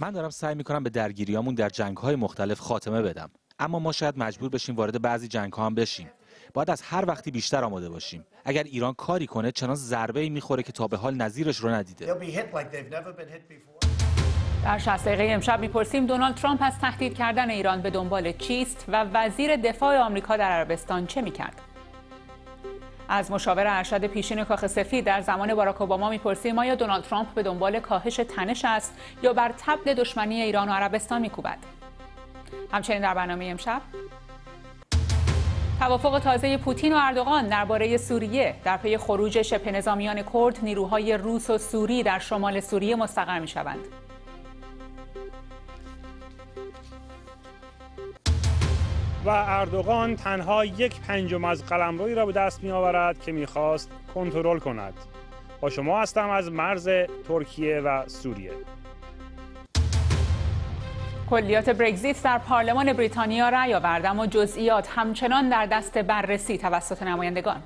من دارم سعی می‌کنم به درگیریامون در جنگ‌های مختلف خاتمه بدم. اما ما شاید مجبور بشیم وارد بعضی جنگ‌ها هم بشیم. باید از هر وقتی بیشتر آماده باشیم. اگر ایران کاری کنه چنان ضربه ای می‌خوره که تا به حال نظیرش رو ندیده. در 60 دقیقه امشب می‌پرسیم دونالد ترامپ از تهدید کردن ایران به دنبال چیست و وزیر دفاع آمریکا در عربستان چه می‌کرد؟ از مشاور ارشد پیشین کاخ سفید در زمان باراک اوباما می‌پرسیم آیا دونالد ترامپ به دنبال کاهش تنش است یا بر تبل دشمنی ایران و عربستان میکوبد؟ همچنین در برنامه امشب توافق تازه پوتین و اردوغان درباره سوریه در پی خروج شبه نظامیان کرد نیروهای روس و سوری در شمال سوریه مستقر می و اردوغان تنها یک پنجم از قلمرویی را به دست می آورد که می‌خواست کنترل کند. با شما هستم از مرز ترکیه و سوریه. کلیات برگزیت در پارلمان بریتانیا رأی آورد اما جزئیات همچنان در دست بررسی توسط نمایندگان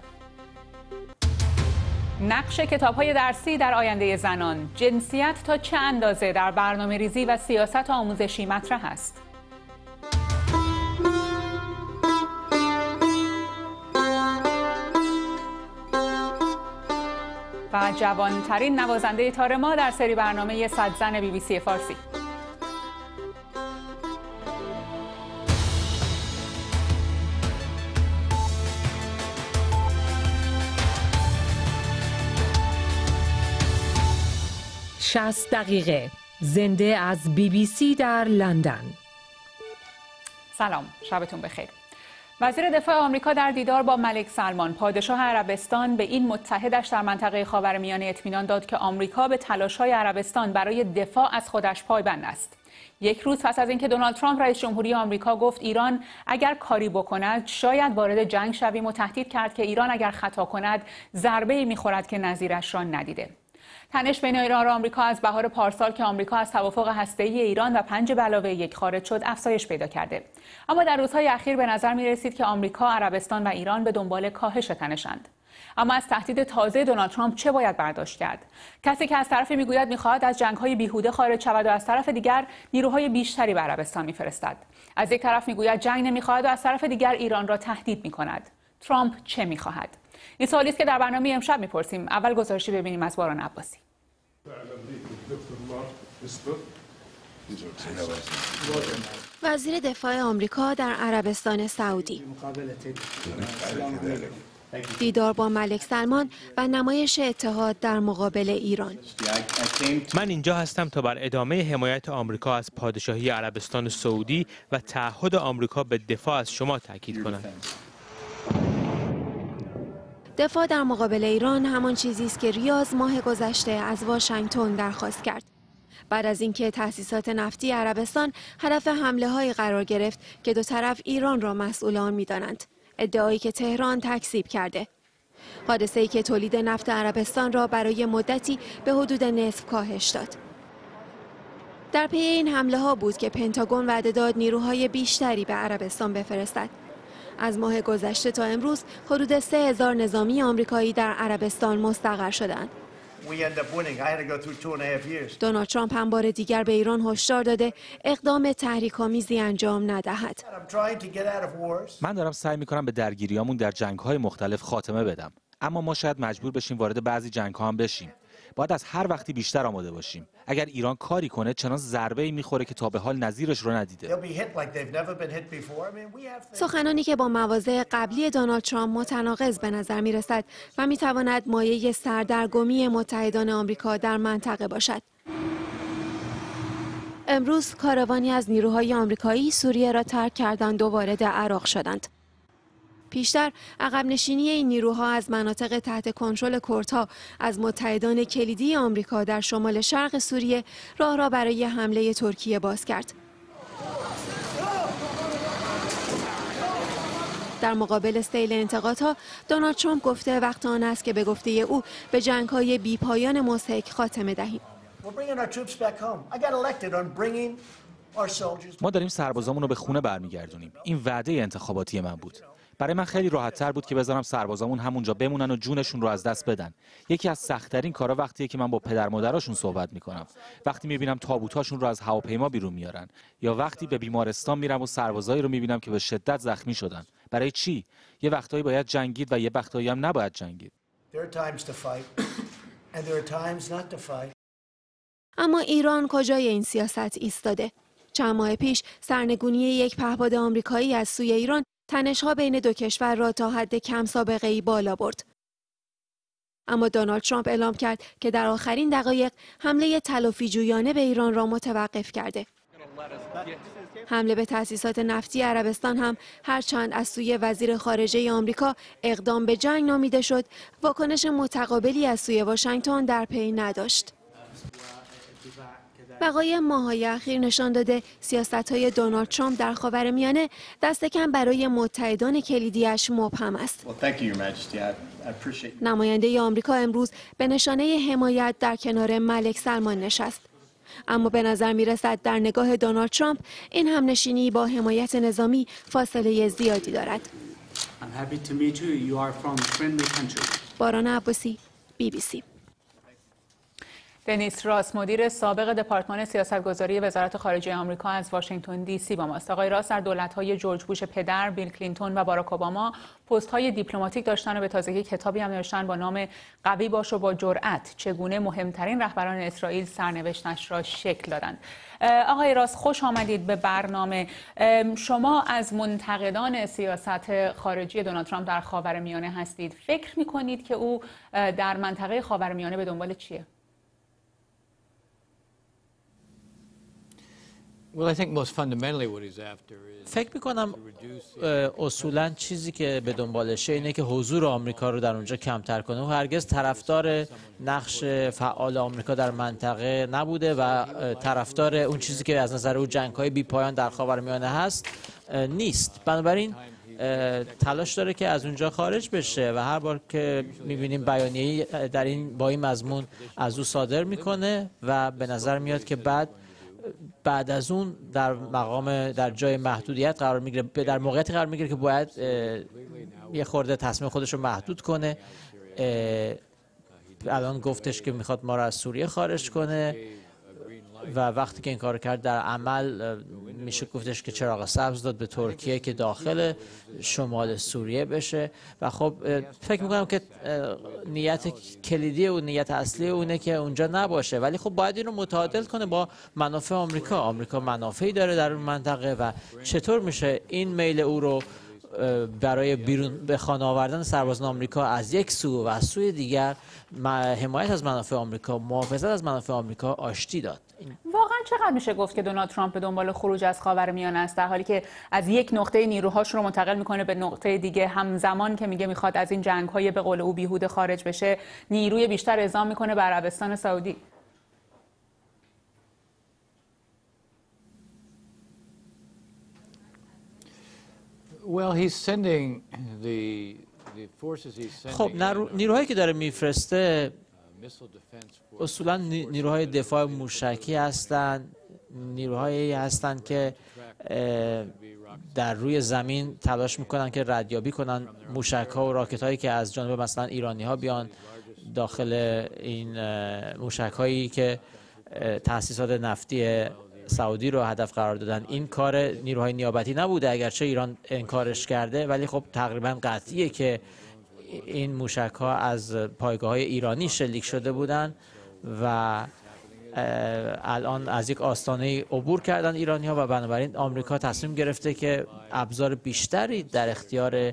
نقش کتاب های درسی در آینده زنان جنسیت تا چه اندازه در برنامه ریزی و سیاست آموزشی مطرح است و جوانترین نوازنده تار ما در سری برنامه صد زن بی بی سی فارسی. شست دقیقه. زنده از بی بی سی در لندن. سلام شبتون بخیر. وزیر دفاع آمریکا در دیدار با ملک سلمان پادشاه عربستان به این متحدش در منطقه خاورمیانه اطمینان داد که آمریکا به تلاش‌های عربستان برای دفاع از خودش پایبند است. یک روز پس از اینکه دونالد ترامپ رئیس جمهوری آمریکا گفت ایران اگر کاری بکند شاید وارد جنگ شویم و تهدید کرد که ایران اگر خطا کند ضربه ای می‌خورد که نظیرش را ندیده. تنش بین ایران و آمریکا از بهار پارسال که آمریکا از توافق هسته‌ای ایران و پنج علاوه یک خارج شد افزایش پیدا کرده. اما در روزهای اخیر به نظر می رسید که آمریکا عربستان و ایران به دنبال کاهش تنشند. اما از تهدید تازه دونالد ترامپ چه باید برداشت کرد؟ کسی که از طرفی می‌گوید می‌خواهد از جنگهای بیهوده خارج شود و از طرف دیگر نیروهای بیشتری به عربستان میفرستد. از یک طرف می‌گوید جنگ نمی‌خواهد و از طرف دیگر ایران را تهدید می‌کند. ترامپ چه می‌خواهد؟ این سوالی است که در برنامه امشب می‌پرسیم. اول گزارشی ببینیم از باران عباسی. وزیر دفاع آمریکا در عربستان سعودی. دیدار با ملک سلمان و نمایش اتحاد در مقابل ایران. من اینجا هستم تا بر ادامه حمایت آمریکا از پادشاهی عربستان سعودی و تعهد آمریکا به دفاع از شما تاکید کنم. دفاع در مقابل ایران همان چیزی است که ریاض ماه گذشته از واشنگتن درخواست کرد. بعد از اینکه تأسیسات نفتی عربستان هدف حمله های قرار گرفت که دو طرف ایران را مسئول آن می‌دانند. ادعایی که تهران تکذیب کرده. حادثه ای که تولید نفت عربستان را برای مدتی به حدود نصف کاهش داد. در پی این حمله ها بود که پنتاگون وعده داد نیروهای بیشتری به عربستان بفرستد. از ماه گذشته تا امروز حدود سه هزار نظامی آمریکایی در عربستان مستقر شدند. دونالد ترامپ هم بار دیگر به ایران هشدار داده اقدام تحریک‌آمیزی انجام ندهد. من دارم سعی می‌کنم به درگیریامون در جنگ‌های مختلف خاتمه بدم. اما ما شاید مجبور بشیم وارد بعضی جنگ‌ها هم بشیم. باید از هر وقتی بیشتر آماده باشیم. اگر ایران کاری کنه چنان ضربه ای می‌خوره که تا به حال نظیرش رو ندیده. سخنانی که با مواضع قبلی دونالد ترامپ متناقض به نظر می رسد و می تواند مایه سردرگمی متحدان آمریکا در منطقه باشد. امروز کاروانی از نیروهای آمریکایی سوریه را ترک کردند و وارد عراق شدند. پیشتر عقب نشینی این نیروها از مناطق تحت کنترل کردها از متحدان کلیدی آمریکا در شمال شرق سوریه راه را برای حمله ترکیه باز کرد. در مقابل سیل انتقادها دونالد ترامپ گفته وقت آن است که به گفته او به جنگ های بی پایان مسحک خاتمه دهیم. ما داریم سربازامون رو به خونه برمیگردونیم این وعده انتخاباتی من بود برای من خیلی راحت تر بود که بذارم سربازامون همونجا بمونن و جونشون رو از دست بدن. یکی از سختترین کارا وقتیه که من با پدر مادراشون صحبت می‌کنم. وقتی می‌بینم تابوتاشون رو از هواپیما بیرون میارن یا وقتی به بیمارستان میرم و سربازایی رو می‌بینم که به شدت زخمی شدن. برای چی؟ یه وقتایی باید جنگید و یه وقتایی هم نباید جنگید. اما ایران کجای این سیاست ایستاده؟ چند ماه پیش سرنگونی یک پهپاد آمریکایی از سوی ایران تنشها بین دو کشور را تا حد کم سابقه ای بالا برد. اما دونالد ترامپ اعلام کرد که در آخرین دقایق حمله تلافی جویانه به ایران را متوقف کرده. حمله به تأسیسات نفتی عربستان هم هرچند از سوی وزیر خارجه آمریکا اقدام به جنگ نامیده شد، واکنش متقابلی از سوی واشنگتن در پی نداشت. بقای ماهای اخیر نشان داده سیاست های دونالد ترامپ در خاور میانه دست کم برای متحدان کلیدیش مبهم است. نماینده آمریکا امروز به نشانه حمایت در کنار ملک سلمان نشست. اما به نظر می رسد در نگاه دونالد ترامپ این همنشینی با حمایت نظامی فاصله زیادی دارد. باران عباسی بی بی سی دنیس راس مدیر سابق دپارتمان سیاستگذاری وزارت خارجه آمریکا از واشنگتن دی سی با ماست. آقای راس در دولت‌های جورج بوش پدر بیل کلینتون و باراک اوباما های دیپلماتیک داشتن و به تازگی کتابی هم نوشتن با نام قوی باش و با جرأت چگونه مهمترین رهبران اسرائیل سرنوشتش را شکل دادند. آقای راس خوش آمدید به برنامه. شما از منتقدان سیاست خارجی دونالد ترامپ در خاورمیانه هستید. فکر می کنید که او در منطقه خاورمیانه به دنبال چیه؟ فکر می‌کنم اصولا چیزی که به دنبالشه اینه که حضور آمریکا رو در اونجا کمتر کنه. و هرگز طرفدار نقش فعال آمریکا در منطقه نبوده و طرفدار اون چیزی که از نظر او جنگ های بی پایان در خاورمیانه هست نیست. بنابراین تلاش داره که از اونجا خارج بشه و هر بار که می‌بینیم بیانیه‌ای در این با این مضمون از او صادر می‌کنه و به نظر میاد که بعد بعد از اون در مقام در جای محدودیت قرار می‌گیره. در موقعیتی قرار می‌گیره که باید یه خورده تصمیم خودش رو محدود کنه. الان گفتش که می‌خواد ما رو از سوریه خارج کنه. و وقتی که این کار کرد در عمل میشه گفتش که چراغ سبز داد به ترکیه که داخل شمال سوریه بشه. و خب فکر می‌کنم که نیت کلیدی و نیت اصلی اونه که اونجا نباشه. ولی خب باید این رو متعادل کنه با منافع آمریکا. آمریکا منافعی داره در اون منطقه و چطور میشه این میل او رو برای بیرون به خانه آوردن سربازان آمریکا از یک سو و از سوی دیگر حمایت از منافع آمریکا محافظت از منافع آمریکا آشتی داد. واقعا چقدر میشه گفت که دونالد ترامپ به دنبال خروج از خاورمیانه است؟ در حالی که از یک نقطه نیروهاش رو منتقل می‌کنه به نقطه دیگه. همزمان که میگه می‌خواد از این جنگ های به قول او بیهوده خارج بشه نیروی بیشتر اعزام می‌کنه به عربستان سعودی. خب نیروهایی که داره میفرسته اصولا نیروهای دفاع موشکی هستند نیروهایی هستند که در روی زمین تلاش می‌کنن که ردیابی کنن موشک ها و راکت هایی که از جانب مثلا ایرانی ها بیان داخل این موشک هایی که تاسیسات نفتی سعودی رو هدف قرار دادن. این کار نیروهای نیابتی نبوده اگرچه ایران انکارش کرده ولی خب تقریبا قطعیه که این موشک ها از پایگاه های ایرانی شلیک شده بودند و الان از یک آستانه عبور کردن ایرانی ها و بنابراین آمریکا تصمیم گرفته که ابزار بیشتری در اختیار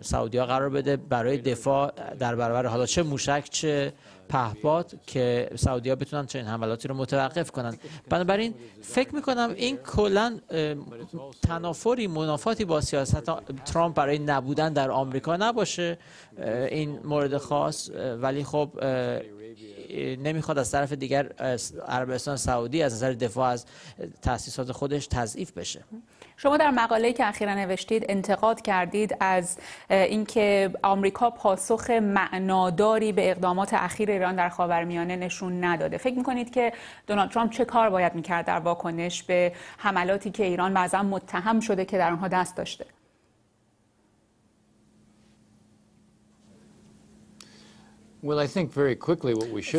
سعودی ها قرار بده برای دفاع در برابر حالا چه موشک چه پهپاد که سعودی ها بتونن چنین حملاتی رو متوقف کنن. بنابراین فکر می‌کنم این کلا تنافری منافاتی با سیاست ترامپ برای نبودن در آمریکا نباشه این مورد خاص ولی خب نمی‌خواد از طرف دیگر عربستان سعودی از نظر دفاع از تاسیسات خودش تضعیف بشه. شما در مقاله‌ای که اخیرا نوشتید انتقاد کردید از اینکه آمریکا پاسخ معناداری به اقدامات اخیر ایران در خاورمیانه نشون نداده. فکر می‌کنید که دونالد ترامپ چه کار باید می‌کرد در واکنش به حملاتی که ایران بعضا متهم شده که در آنها دست داشته؟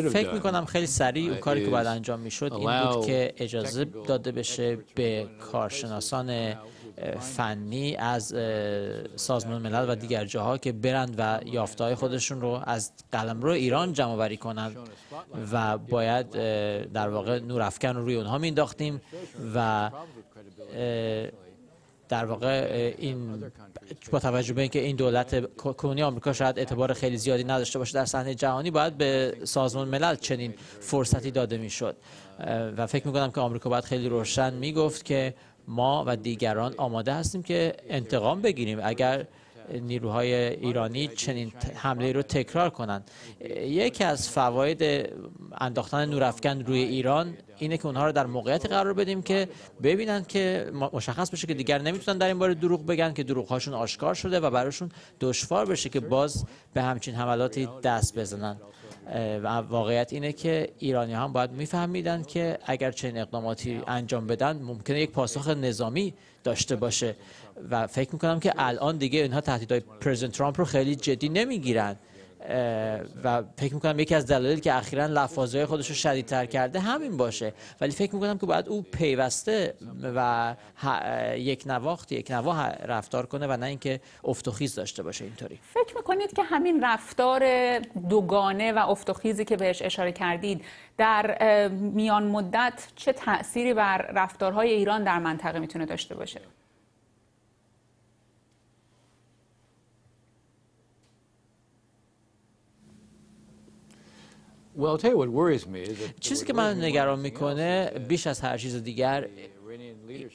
فکر می کنم خیلی سریع اون کاری که باید انجام می‌شد این بود که اجازه داده بشه به کارشناسان فنی از سازمان ملل و دیگر جاها که برند و یافتهای خودشون رو از قلمرو ایران جمع آوری کنند و باید در واقع نورافکن رو روی اونها مینداختیم و در واقع این با توجه به اینکه این دولت کنونی آمریکا شاید اعتبار خیلی زیادی نداشته باشه در صحنه جهانی باید به سازمان ملل چنین فرصتی داده می‌شد. و فکر می‌کنم که آمریکا باید خیلی روشن می‌گفت که ما و دیگران آماده هستیم که انتقام بگیریم. اگر نیروهای ایرانی چنین حمله رو تکرار کنند. یکی از فواید انداختن نورافکن روی ایران اینه که اونها رو در موقعیت قرار بدیم که ببینن که مشخص بشه که دیگر نمی‌تونن در این باره دروغ بگن که دروغ هاشون آشکار شده و براشون دشوار بشه که باز به همچین حملاتی دست بزنن. و واقعیت اینه که ایرانی هم باید میفهمیدن که اگر چنین اقداماتی انجام بدن ممکنه یک پاسخ نظامی داشته باشه. و فکر می‌کنم که الان دیگه اینها تهدیدهای پرزیدنت ترامپ رو خیلی جدی نمی‌گیرن. و فکر می‌کنم یکی از دلایلی که اخیرا لفاظهای خودش رو شدیدتر کرده همین باشه. ولی فکر می‌کنم که باید او پیوسته و یک نواخت یک نوا رفتار کنه و نه اینکه افتخیز داشته باشه اینطوری. فکر می‌کنید که همین رفتار دوگانه و افتخیزی که بهش اشاره کردید در میان مدت چه تأثیری بر رفتارهای ایران در منطقه می‌تونه داشته باشه؟ چیزی که من نگران می‌کنه بیش از هر چیز دیگر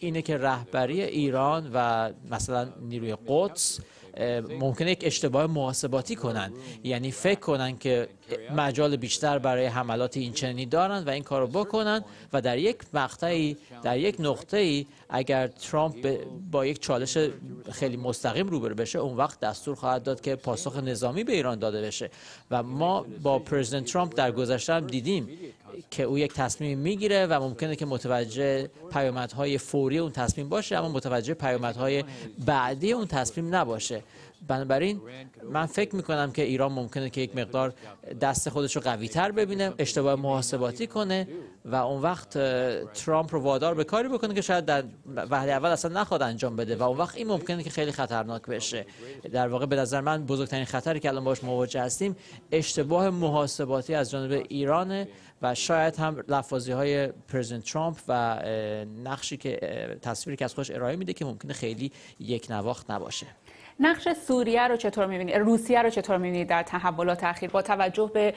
اینه که رهبری ایران و مثلا نیروی قدس ممکنه یک اشتباه محاسباتی کنند یعنی فکر کنند که مجال بیشتر برای حملات این چنینی دارند و این کارو بکنند و در یک مقطعی در یک نقطه‌ای اگر ترامپ با یک چالش خیلی مستقیم روبرو بشه اون وقت دستور خواهد داد که پاسخ نظامی به ایران داده بشه. و ما با پرزیدنت ترامپ در گذشته هم دیدیم که او یک تصمیم می‌گیره و ممکنه که متوجه پیامدهای فوری اون تصمیم باشه اما متوجه پیامدهای بعدی اون تصمیم نباشه. بنابراین من فکر می‌کنم که ایران ممکنه که یک مقدار دست خودش رو قوی تر ببینه اشتباه محاسباتی کنه و اون وقت ترامپ رو وادار به کاری بکنه که شاید در وهله اول اصلا نخواد انجام بده و اون وقت این ممکنه که خیلی خطرناک بشه. در واقع به نظر من بزرگترین خطری که الان باش مواجه هستیم اشتباه محاسباتی از جانب ایرانه و شاید هم لفاظی های پرزیدنت ترامپ و نقشی که تصویری که از خودش ارائه میده که ممکنه خیلی یک نواخت نباشه. نقش سوریه رو چطور می‌بینید روسیه رو چطور می‌بینید در تحولات اخیر؟ با توجه به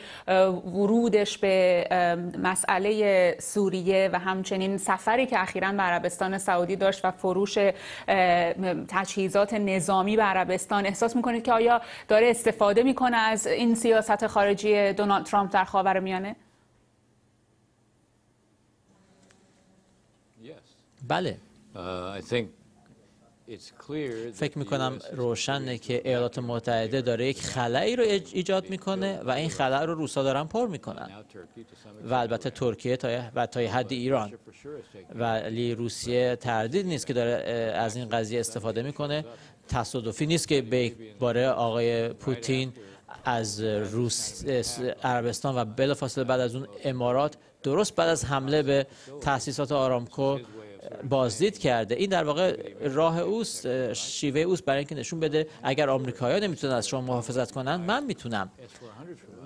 ورودش به مسئله سوریه و همچنین سفری که اخیرا به عربستان سعودی داشت و فروش تجهیزات نظامی به عربستان احساس می‌کنید که آیا داره استفاده می‌کنه از این سیاست خارجی دونالد ترامپ در خاورمیانه بله. فکر می کنم روشنه که ایالات متحده داره یک خلایی رو ایجاد می‌کنه و این خلا رو روسا دارن پر می‌کنن. و البته ترکیه تا و تا حد ایران. ولی روسیه تردید نیست که داره از این قضیه استفاده می‌کنه. تصادفی نیست که به باره آقای پوتین از روس عربستان و بلافاصله بعد از اون امارات درست بعد از حمله به تاسیسات آرامکو بازدید کرده. این در واقع راه اوست شیوه اوست برای اینکه نشون بده اگر آمریکایی‌ها نمی‌تونن از شما محافظت کنن من می‌تونم.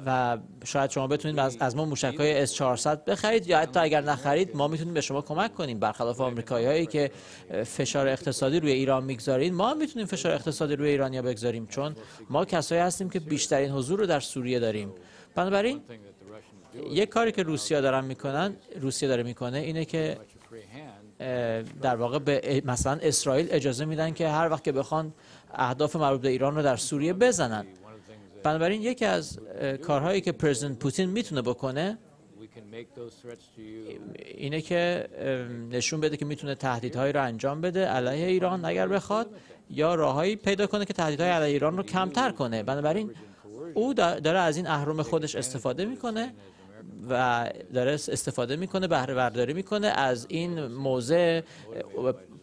و شاید شما بتونید از, ما موشک‌های اس 400 بخرید یا حتی اگر نخرید ما می‌تونیم به شما کمک کنیم. برخلاف آمریکایی‌هایی که فشار اقتصادی روی ایران می‌گذارین ما هم می‌تونیم فشار اقتصادی روی ایرانیا بگذاریم. چون ما کسایی هستیم که بیشترین حضور رو در سوریه داریم. بنابراین یک کاری که روسیه دارن می‌کنن روسیه داره می‌کنه اینه که در واقع به مثلا اسرائیل اجازه میدن که هر وقت که بخوان اهداف مربوط به ایران رو در سوریه بزنن. بنابراین یکی از کارهایی که پرزیدنت پوتین می‌تونه بکنه اینه که نشون بده که می‌تونه تهدیدهایی رو انجام بده علیه ایران اگر بخواد یا راههایی پیدا کنه که تهدیدهای علیه ایران رو کمتر کنه. بنابراین او داره از این اهرم خودش استفاده می‌کنه. و داره استفاده می‌کنه بهره برداری می‌کنه از این موضع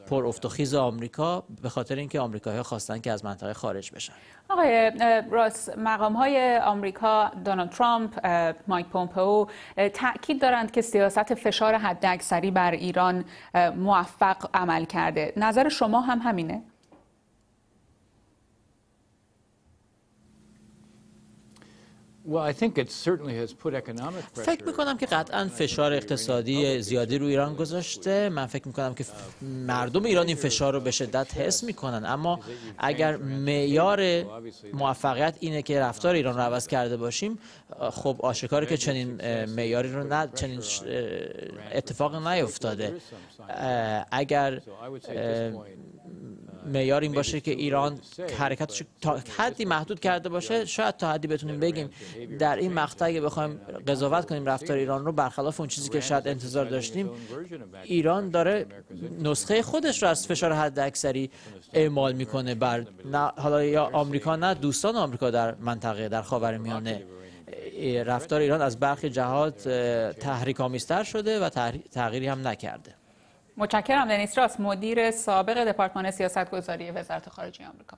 پر افت و خیز آمریکا به خاطر اینکه آمریکایی‌ها خواستن که از منطقه خارج بشن. آقای راس مقام های آمریکا دونالد ترامپ مایک پومپئو تاکید دارند که سیاست فشار حداکثری بر ایران موفق عمل کرده. نظر شما هم همینه؟ فکر می‌کنم که قطعا فشار اقتصادی زیادی رو ایران گذاشته. من فکر می‌کنم که مردم ایران این فشار رو به شدت حس می‌کنن. اما اگر معیار موفقیت اینه که رفتار ایران رو عوض کرده باشیم خب آشکاره که چنین معیاری رو نه چنین اتفاق نیفتاده. اگر معیار این باشه که ایران حرکتش تا حدی محدود کرده باشه شاید تا حدی بتونیم بگیم در این مقطع اگه بخوایم قضاوت کنیم رفتار ایران رو برخلاف اون چیزی که شاید انتظار داشتیم ایران داره نسخه خودش رو از فشار حد اکثری اعمال می‌کنه بر نه حالا یا آمریکا نه دوستان آمریکا در منطقه در خاورمیانه رفتار ایران از برخی جهات تحریک آمیزتر شده و تغییری هم نکرده. متشکرم. دنیس راست مدیر سابق دپارتمان سیاستگذاری وزارت خارجه آمریکا.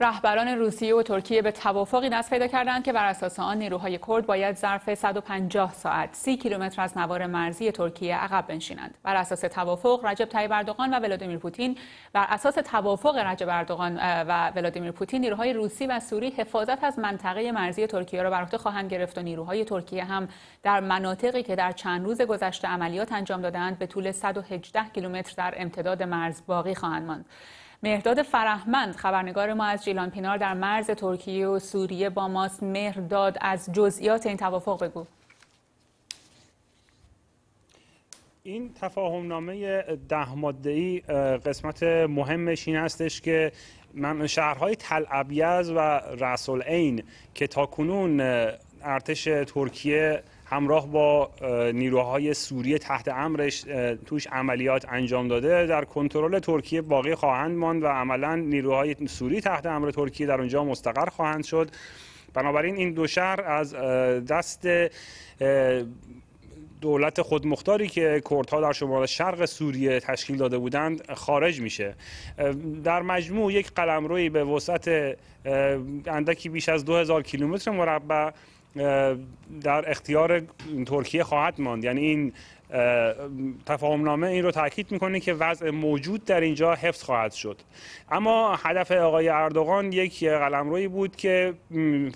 رهبران روسیه و ترکیه به توافقی دست پیدا کردند که بر اساس آن نیروهای کرد باید ظرف 150 ساعت 30 کیلومتر از نوار مرزی ترکیه عقب بنشینند. بر اساس توافق رجب طیب اردوغان و ولادیمیر پوتین بر اساس توافق رجب اردوغان و ولادیمیر پوتین نیروهای روسی و سوری حفاظت از منطقه مرزی ترکیه را بر عهده خواهند گرفت و نیروهای ترکیه هم در مناطقی که در چند روز گذشته عملیات انجام دادند به طول 118 کیلومتر در امتداد مرز باقی خواهند ماند. مهرداد فرهمند خبرنگار ما از جیلان پینار در مرز ترکیه و سوریه با ماست. مهرداد از جزئیات این توافق بگو. این تفاهم نامه ده ماده قسمت مهمش این هستش که شهرهای تل ابیز و رسول عین که تاکنون ارتش ترکیه همراه با نیروهای سوریه تحت امرش توش عملیات انجام داده. در کنترل ترکیه باقی خواهند ماند و عملا نیروهای سوری تحت امر ترکیه در اونجا مستقر خواهند شد. بنابراین این دو شهر از دست دولت خودمختاری که کردها در شمال شرق سوریه تشکیل داده بودند خارج میشه. در مجموع یک قلمروی به وسعت اندکی بیش از 2000 کیلومتر مربع در اختیار ترکیه خواهد ماند. یعنی این تفاهم نامه این رو تاکید می‌کنه که وضع موجود در اینجا حفظ خواهد شد. اما هدف آقای اردوغان یک قلمرویی بود که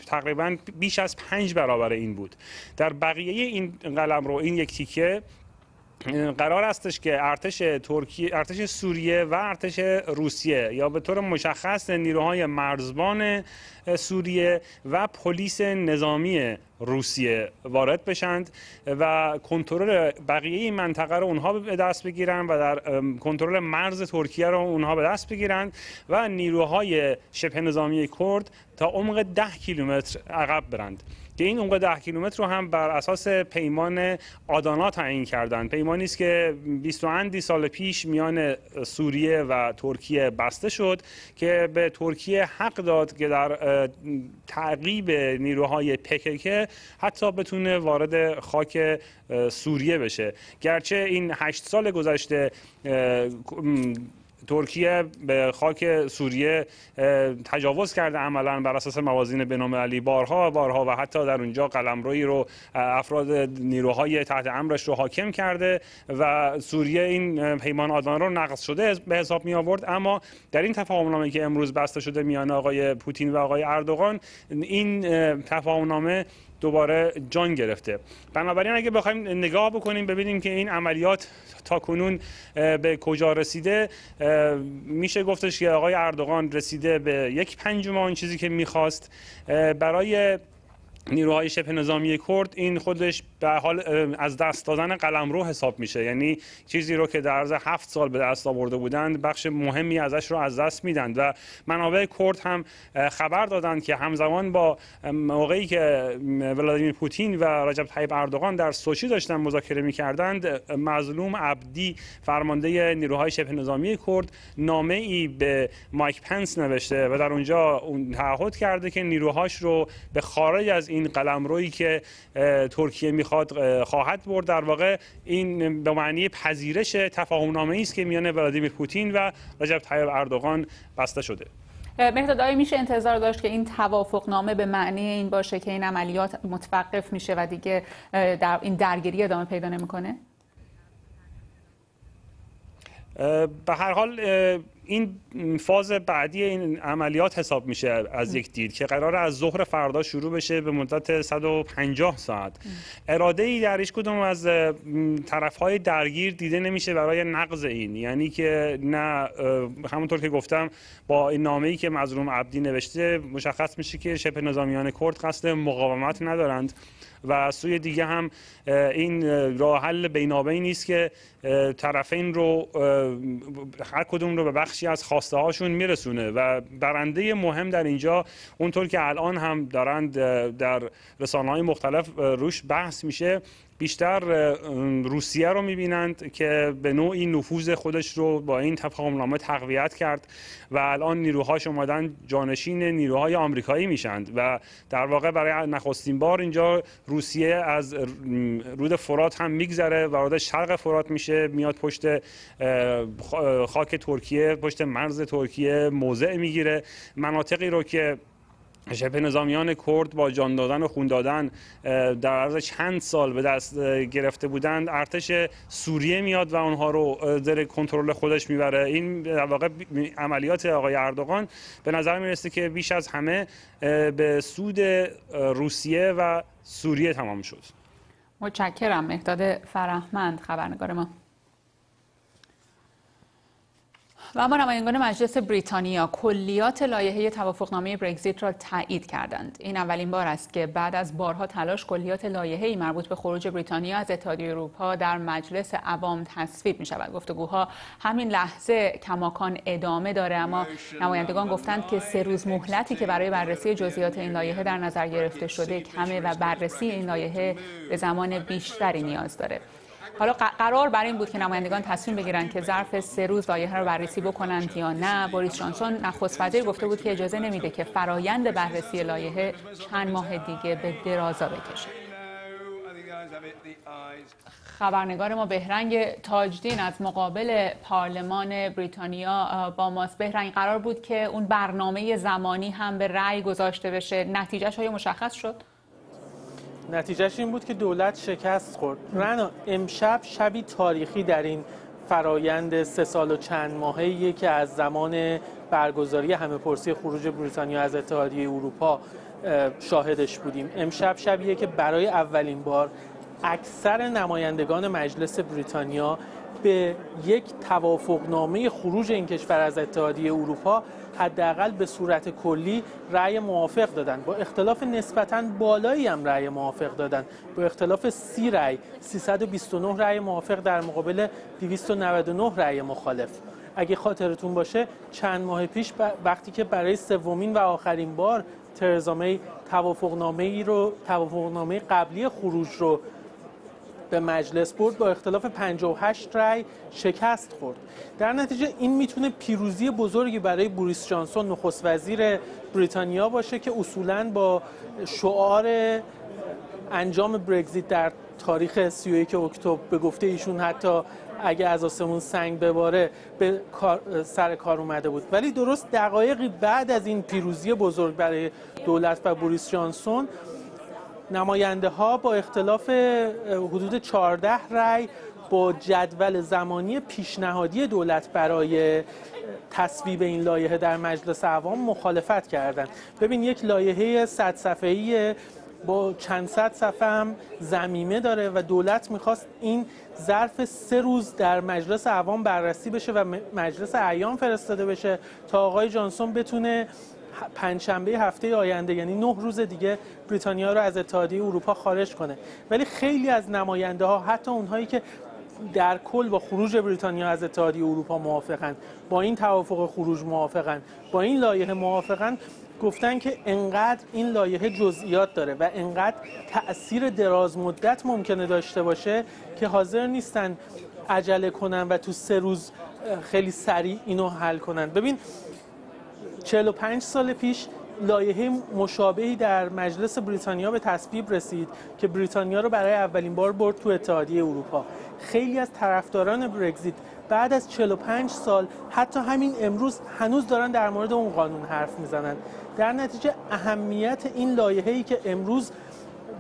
تقریبا بیش از پنج برابر این بود. در بقیه این قلمرو این یک تیکه قرار استش که ارتش ترکیه ارتش سوریه و ارتش روسیه یا به طور مشخص نیروهای مرزبان سوریه و پلیس نظامی روسیه وارد بشند و کنترل بقیه این منطقه رو اونها به دست بگیرن و در کنترل مرز ترکیه رو اونها به دست بگیرن و نیروهای شبه نظامی کرد تا عمق ده کیلومتر عقب برند. که این عمق ده کیلومتر رو هم بر اساس پیمان آدانا تعیین کردند پیمانی است که 20 اندی سال پیش میان سوریه و ترکیه بسته شد که به ترکیه حق داد که در تعقیب نیروهای پکک حتی بتونه وارد خاک سوریه بشه. گرچه این هشت سال گذشته ترکیه به خاک سوریه تجاوز کرده عملا بر اساس موازین بین‌المللی بارها بارها و حتی در اونجا قلمرویی رو افراد نیروهای تحت امرش رو حاکم کرده و سوریه این پیمان آدان رو نقض شده به حساب می آورد اما در این تفاهم که امروز بسته شده میان آقای پوتین و آقای اردوغان این تفاهم دوباره جان گرفته. بنابراین اگه بخوایم نگاه بکنیم ببینیم که این عملیات تا کنون به کجا رسیده. میشه گفتش که آقای اردوغان رسیده به یک پنجم آن چیزی که می‌خواست. برای نیروهای شبه نظامی کرد این خودش به حال از دست دادن قلمرو حساب میشه. یعنی چیزی رو که در عرض هفت سال به دست آورده بودند بخش مهمی ازش رو از دست میدن و منابع کرد هم خبر دادند که همزمان با موقعی که ولادیمیر پوتین و رجب طیب اردوغان در سوچی داشتن مذاکره می‌کردند مظلوم عبدی فرمانده نیروهای شبه نظامی کرد نامه ای به مایک پنس نوشته و در اونجا اون تعهد کرده که نیروهاش رو به خارج از این قلمرویی که ترکیه می‌خواد خواهد برد در واقع این به معنی پذیرش تفاهم است که میان ولادیمیر پوتین و رجب طیب اردوغان بسته شده مهداد آیا میشه انتظار داشت که این توافق نامه به معنی این باشه که این عملیات متوقف میشه و دیگه در این درگیری ادامه پیدا نمی‌کنه؟ به هر حال این فاز بعدی این عملیات حساب میشه از یک دید که قرار از ظهر فردا شروع بشه به مدت 150 ساعت. اراده ای در هیچ کدوم از طرف های درگیر دیده نمیشه برای نقض این. یعنی که نه همونطور که گفتم با این نامه ای که مظلوم عبدی نوشته مشخص میشه که شبه نظامیان کرد قصد مقاومت ندارند. و سوی دیگه هم این راه حل بینابین نیست که طرفین رو هر کدوم رو به بخشی از خواسته هاشون میرسونه و برنده مهم در اینجا اونطور که الان هم دارند در رسانه های مختلف روش بحث میشه. بیشتر روسیه رو می‌بینند که به نوعی نفوذ خودش رو با این تفاهم نامه تقویت کرد و الان نیروهاش اومدن جانشین نیروهای آمریکایی میشند و در واقع برای نخستین بار اینجا روسیه از رود فرات هم میگذره وارد شرق فرات میشه میاد پشت خاک ترکیه پشت مرز ترکیه موضع می‌گیره. مناطقی رو که شبه نظامیان کرد با جان دادن و خون دادن در عرض چند سال به دست گرفته بودند. ارتش سوریه میاد و اونها رو در کنترل خودش می‌بره. این در واقع عملیات آقای اردوغان به نظر می‌رسه که بیش از همه به سود روسیه و سوریه تمام شد. متشکرم. مهداد فرهمند خبرنگار ما. و اما نمایندگان مجلس بریتانیا کلیات لایحه توافقنامه برگزیت را تایید کردند. این اولین بار است که بعد از بارها تلاش کلیات لایحه مربوط به خروج بریتانیا از اتحادیه اروپا در مجلس عوام تصویب می شود گفتگوها همین لحظه کماکان ادامه داره اما نمایندگان گفتند که سه روز مهلتی که برای بررسی جزئیات این لایحه در نظر گرفته شده کمه و بررسی این لایحه به زمان بیشتری نیاز داره. حالا قرار بر این بود که نمایندگان تصمیم بگیرند که ظرف سه روز لایحه رو بررسی بکنند یا نه. بوریس جانسون نخست وزیر گفته بود که اجازه نمیده که فرایند بررسی لایحه چند ماه دیگه به درازا بکشه. خبرنگار ما بهرنگ تاجدین از مقابل پارلمان بریتانیا با ماست. بهرنگ قرار بود که اون برنامه زمانی هم به رأی گذاشته بشه. نتیجهش های مشخص شد؟ نتیجهش این بود که دولت شکست خورد. رنا امشب شبی تاریخی در این فرایند سه سال و چند ماهه که از زمان برگزاری همه پرسی خروج بریتانیا از اتحادیه اروپا شاهدش بودیم. امشب شبیه که برای اولین بار اکثر نمایندگان مجلس بریتانیا به یک توافقنامه خروج این کشور از اتحادیه اروپا حداقل به صورت کلی رأی موافق دادن. با اختلاف نسبتا بالایی هم رأی موافق دادن. با اختلاف 30 رأی 329 رأی موافق در مقابل 299 رأی مخالف. اگه خاطرتون باشه چند ماه پیش وقتی که برای سومین و آخرین بار ترزا می توافقنامه ای رو توافقنامه قبلی خروج رو به مجلس برد با اختلاف 58 رای شکست خورد. در نتیجه این می‌تونه پیروزی بزرگی برای بوریس جانسون نخست وزیر بریتانیا باشه که اصولا با شعار انجام برگزیت در تاریخ 31 اکتبر به گفته ایشون حتی اگه از آسمون سنگ بباره به سر کار اومده بود. ولی درست دقایقی بعد از این پیروزی بزرگ برای دولت و بوریس جانسون نماینده ها با اختلاف حدود 14 رای با جدول زمانی پیشنهادی دولت برای تصویب این لایحه در مجلس عوام مخالفت کردند. ببین یک لایحه 100 صفحه‌ای با چند صد صفحه هم زمیمه داره و دولت می‌خواست این ظرف سه روز در مجلس عوام بررسی بشه و مجلس ایام فرستاده بشه تا آقای جانسون بتونه پنجشنبه هفته آینده یعنی نه روز دیگه بریتانیا رو از اتحادیه اروپا خارج کنه. ولی خیلی از نماینده ها حتی اونهایی که در کل با خروج بریتانیا از اتحادیه اروپا موافقند با این توافق خروج موافقند با این لایحه موافقند گفتن که انقدر این لایحه جزئیات داره و انقدر تاثیر دراز مدت ممکنه داشته باشه که حاضر نیستن عجله کنن و تو سه روز خیلی سریع اینو حل کنن. ببین 45 سال پیش لایحه مشابهی در مجلس بریتانیا به تصویب رسید که بریتانیا رو برای اولین بار برد تو اتحادیه اروپا. خیلی از طرفداران برگزیت بعد از 45 سال حتی همین امروز هنوز دارن در مورد اون قانون حرف می‌زنن. در نتیجه اهمیت این لایحه‌ای که امروز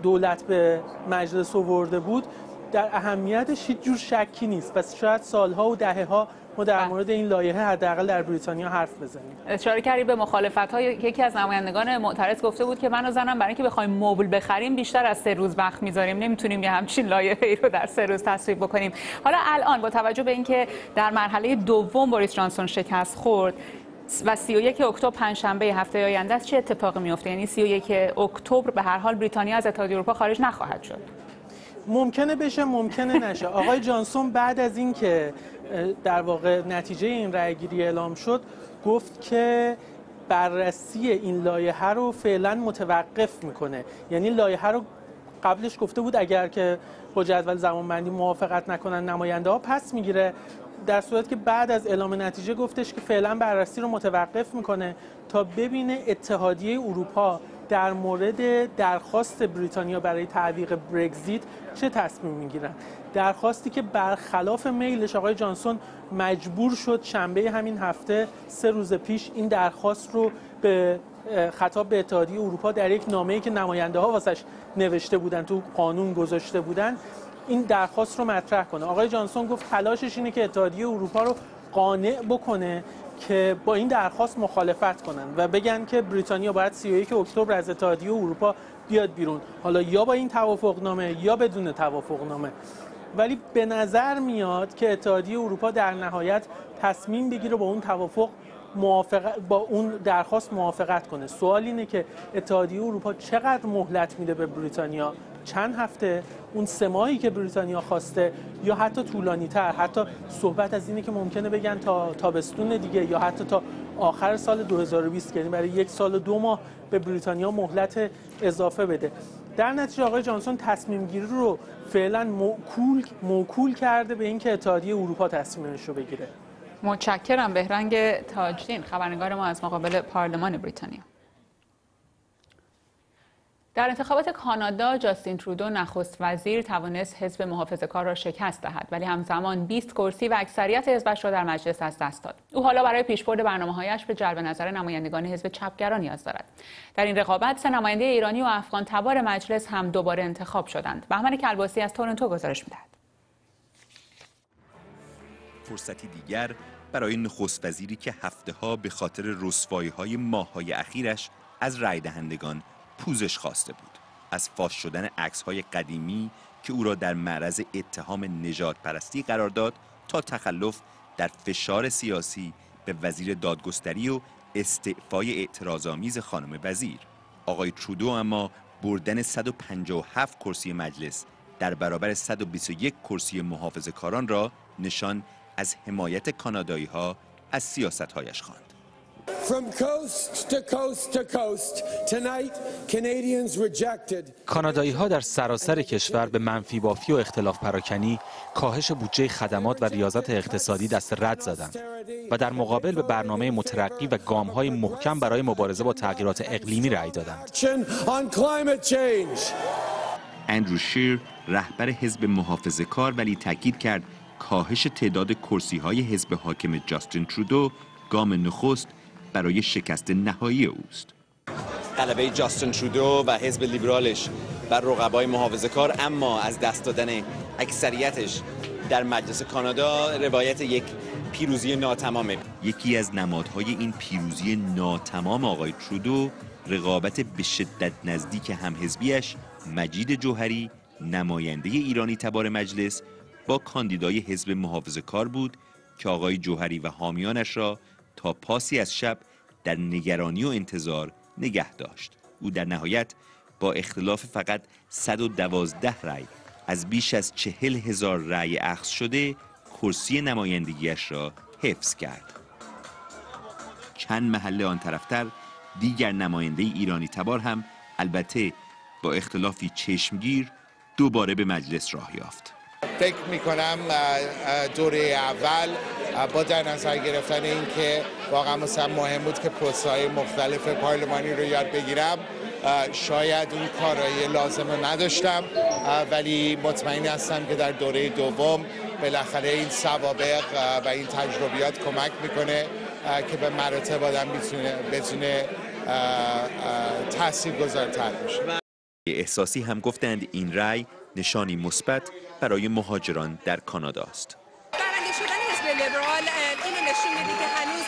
دولت به مجلس آورده بود در اهمیتش هیچ جور شکی نیست. پس شاید سالها و دهه ها ما در بله. مورد این لایحه حداقل در بریتانیا حرف بزنیم. اشاره کردی به مخالفت های یکی از نمایندگان معترض گفته بود که من و زنم برای اینکه بخوایم مبل بخریم بیشتر از سه روز وقت می‌ذاریم. نمی‌تونیم یه همچین لایحه ای رو در سه روز تصویب بکنیم. حالا الان با توجه به اینکه در مرحله دوم بوریس جانسون شکست خورد و 31 اکتبر پنجشنبه هفته آینده است چه اتفاقی میفته یعنی 31 اکتبر به هر حال بریتانیا از اتحادیه اروپا خارج نخواهد شد. ممکنه بشه ممکنه نشه. آقای جانسون بعد از اینکه در واقع نتیجه این رأیگیری اعلام شد گفت که بررسی این لایحه رو فعلا متوقف می‌کنه. یعنی لایحه رو قبلش گفته بود اگر که با جدول زمانبندی موافقت نکنن نماینده ها پس می‌گیره. در صورت که بعد از اعلام نتیجه گفتش که فعلا بررسی رو متوقف می‌کنه تا ببینه اتحادیه اروپا در مورد درخواست بریتانیا برای تعویق برگزیت چه تصمیم می‌گیرن. درخواستی که برخلاف میلش آقای جانسون مجبور شد شنبه همین هفته سه روز پیش این درخواست رو به خطاب به اتحادیه اروپا در یک نامه‌ای که نماینده ها واسش نوشته بودن تو قانون گذاشته بودن این درخواست رو مطرح کنه. آقای جانسون گفت تلاشش اینه که اتحادیه اروپا رو قانع بکنه که با این درخواست مخالفت کنن و بگن که بریتانیا باید 31 اکتبر از اتحادیه اروپا بیاد بیرون. حالا یا با این توافق نامه یا بدون توافق نامه ولی به نظر میاد که اتحادیه اروپا در نهایت تصمیم بگیره با اون توافق موافق با اون درخواست موافقت کنه. سوال اینه که اتحادیه اروپا چقدر مهلت میده به بریتانیا؟ چند هفته؟ اون سه ماهی که بریتانیا خواسته؟ یا حتی طولانی تر حتی صحبت از اینه که ممکنه بگن تا تابستون دیگه یا حتی تا آخر سال 2020 یعنی برای یک سال و دو ماه به بریتانیا مهلت اضافه بده. در نتیجه آقای جانسون تصمیم گیری رو فعلا موکول موکول کرده به اینکه اتحادیه اروپا تصمیمش رو بگیره. متشکرم. بهرنگ تاجدین خبرنگار ما از مقابل پارلمان بریتانیا. در انتخابات کانادا جاستین ترودو نخست وزیر توانست حزب محافظه کار را شکست دهد ولی همزمان 20 کرسی و اکثریت حزبش را در مجلس از دست داد. او حالا برای پیشبرد برنامه‌هایش به جلب نظر نمایندگان حزب چپگرا نیاز دارد. در این رقابت سه نماینده ایرانی و افغان تبار مجلس هم دوباره انتخاب شدند. بهمن کلباسی از تورنتو گزارش می‌دهد. فرصتی دیگر برای نخست وزیری که هفته ها به خاطر رسوایی های ماه های اخیرش از رای دهندگان پوزش خواسته بود از فاش شدن عکس های قدیمی که او را در معرض اتهام نجات پرستی قرار داد تا تخلف در فشار سیاسی به وزیر دادگستری و استعفای اعتراضآمیز خانم وزیر آقای ترودو اما بردن 157 کرسی مجلس در برابر 121 کرسی محافظ کاران را نشان از حمایت کانادایی ها از سیاست هایش خواند. کانادایی ها در سراسر کشور به منفی بافی و اختلاف پراکنی کاهش بودجه خدمات و ریاضت اقتصادی دست رد زدند و در مقابل به برنامه مترقی و گام های محکم برای مبارزه با تغییرات اقلیمی رأی دادند. اندرو شیر رهبر حزب محافظه کار ولی تاکید کرد کاهش تعداد کرسی های حزب حاکم جاستین ترودو گام نخست برای شکست نهایی اوست. غلبه جاستین ترودو و حزب لیبرالش بر رقبای محافظه کار اما از دست دادن اکثریتش در مجلس کانادا روایت یک پیروزی ناتمامه. یکی از نمادهای این پیروزی ناتمام آقای ترودو رقابت به شدت نزدیک همحزبیش مجید جوهری نماینده ایرانی تبار مجلس با کاندیدای حزب محافظه کار بود که آقای جوهری و حامیانش را پاسی از شب در نگرانی و انتظار نگه داشت. او در نهایت با اختلاف فقط 112 رأی از بیش از چهل هزار رأی اخذ شده کرسی نمایندگیش را حفظ کرد. چند محله آن طرفتر دیگر نماینده ایرانی تبار هم البته با اختلافی چشمگیر دوباره به مجلس راه یافت. فکر می کنم دوره اول با در نظر گرفتن اینکه واقعا مثلا مهم بود که های مختلف پارلمانی رو یاد بگیرم شاید اون کارایی لازم رو نداشتم ولی مطمئن هستم که در دوره دوم بالاخره این سوابق و این تجربیات کمک می‌کنه که به مراتب آدم بتونه بتونه تاثیرگذارتر بشه احساسی هم گفتند این رأی نشانی مثبت برای مهاجران در کانادا است. اینو نشون میده که هنوز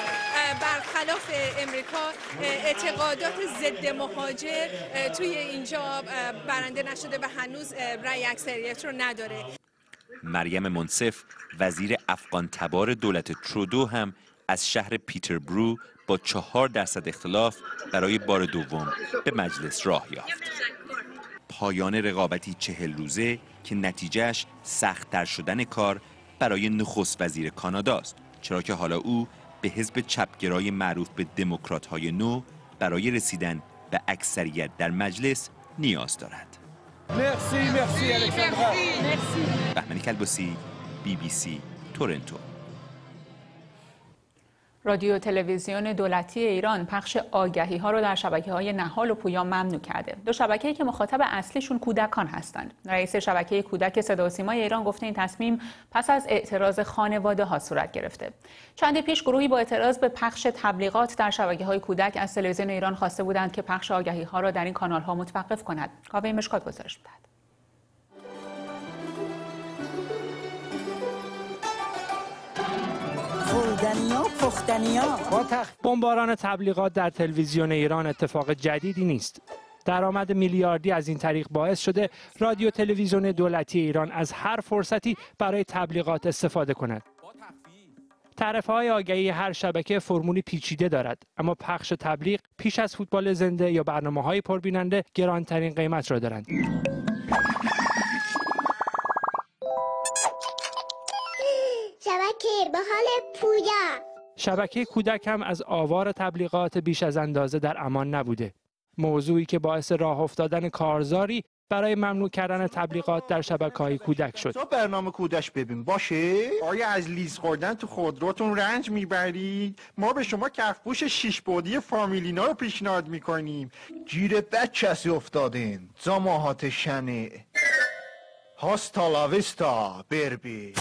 برخلاف امریکا اعتقادات ضد مهاجر توی اینجا برنده نشده و هنوز رأی اکثریت رو نداره. مریم منصف وزیر افغان تبار دولت ترودو هم از شهر پیتربرو با چهار درصد اختلاف برای بار دوم به مجلس راه یافت. پایان رقابتی چهل روزه که نتیجهش سختتر شدن کار برای نخست وزیر کانادا است چرا که حالا او به حزب چپگرای معروف به دموکرات های نو برای رسیدن به اکثریت در مجلس نیاز دارد. مرسی مرسی بهمنی کلباسی بی بی سی تورنتو. رادیو تلویزیون دولتی ایران پخش آگهی ها را در شبکه های نهال و پویا ممنوع کرده. دو شبکه‌ای که مخاطب اصلیشون کودکان هستند. رئیس شبکه کودک صدا و سیمای ایران گفته این تصمیم پس از اعتراض خانواده ها صورت گرفته. چندی پیش گروهی با اعتراض به پخش تبلیغات در شبکه های کودک از تلویزیون ایران خواسته بودند که پخش آگهی ها را در این کانال ها متوقف کند. کاوه مشکات گزارش بمباران تبلیغات در تلویزیون ایران اتفاق جدیدی نیست. درآمد میلیاردی از این طریق باعث شده رادیو تلویزیون دولتی ایران از هر فرصتی برای تبلیغات استفاده کند. تعرفه های آگهی هر شبکه فرمولی پیچیده دارد اما پخش تبلیغ پیش از فوتبال زنده یا برنامه های پربیننده گرانترین قیمت را دارند. شبکه با حال پویا. شبکه کودک هم از آوار تبلیغات بیش از اندازه در امان نبوده. موضوعی که باعث راه افتادن کارزاری برای ممنوع کردن تبلیغات در شبکه های کودک شد. تو برنامه کودش ببین. باشه؟ آیا از لیز خوردن تو خودروتون رنج می‌برید. ما به شما کفپوش شیش بودی فامیلینا رو پیشنهاد می‌کنیم. گیر بچسی افتادین. زماهات شنه. هاستالاویستا بربی.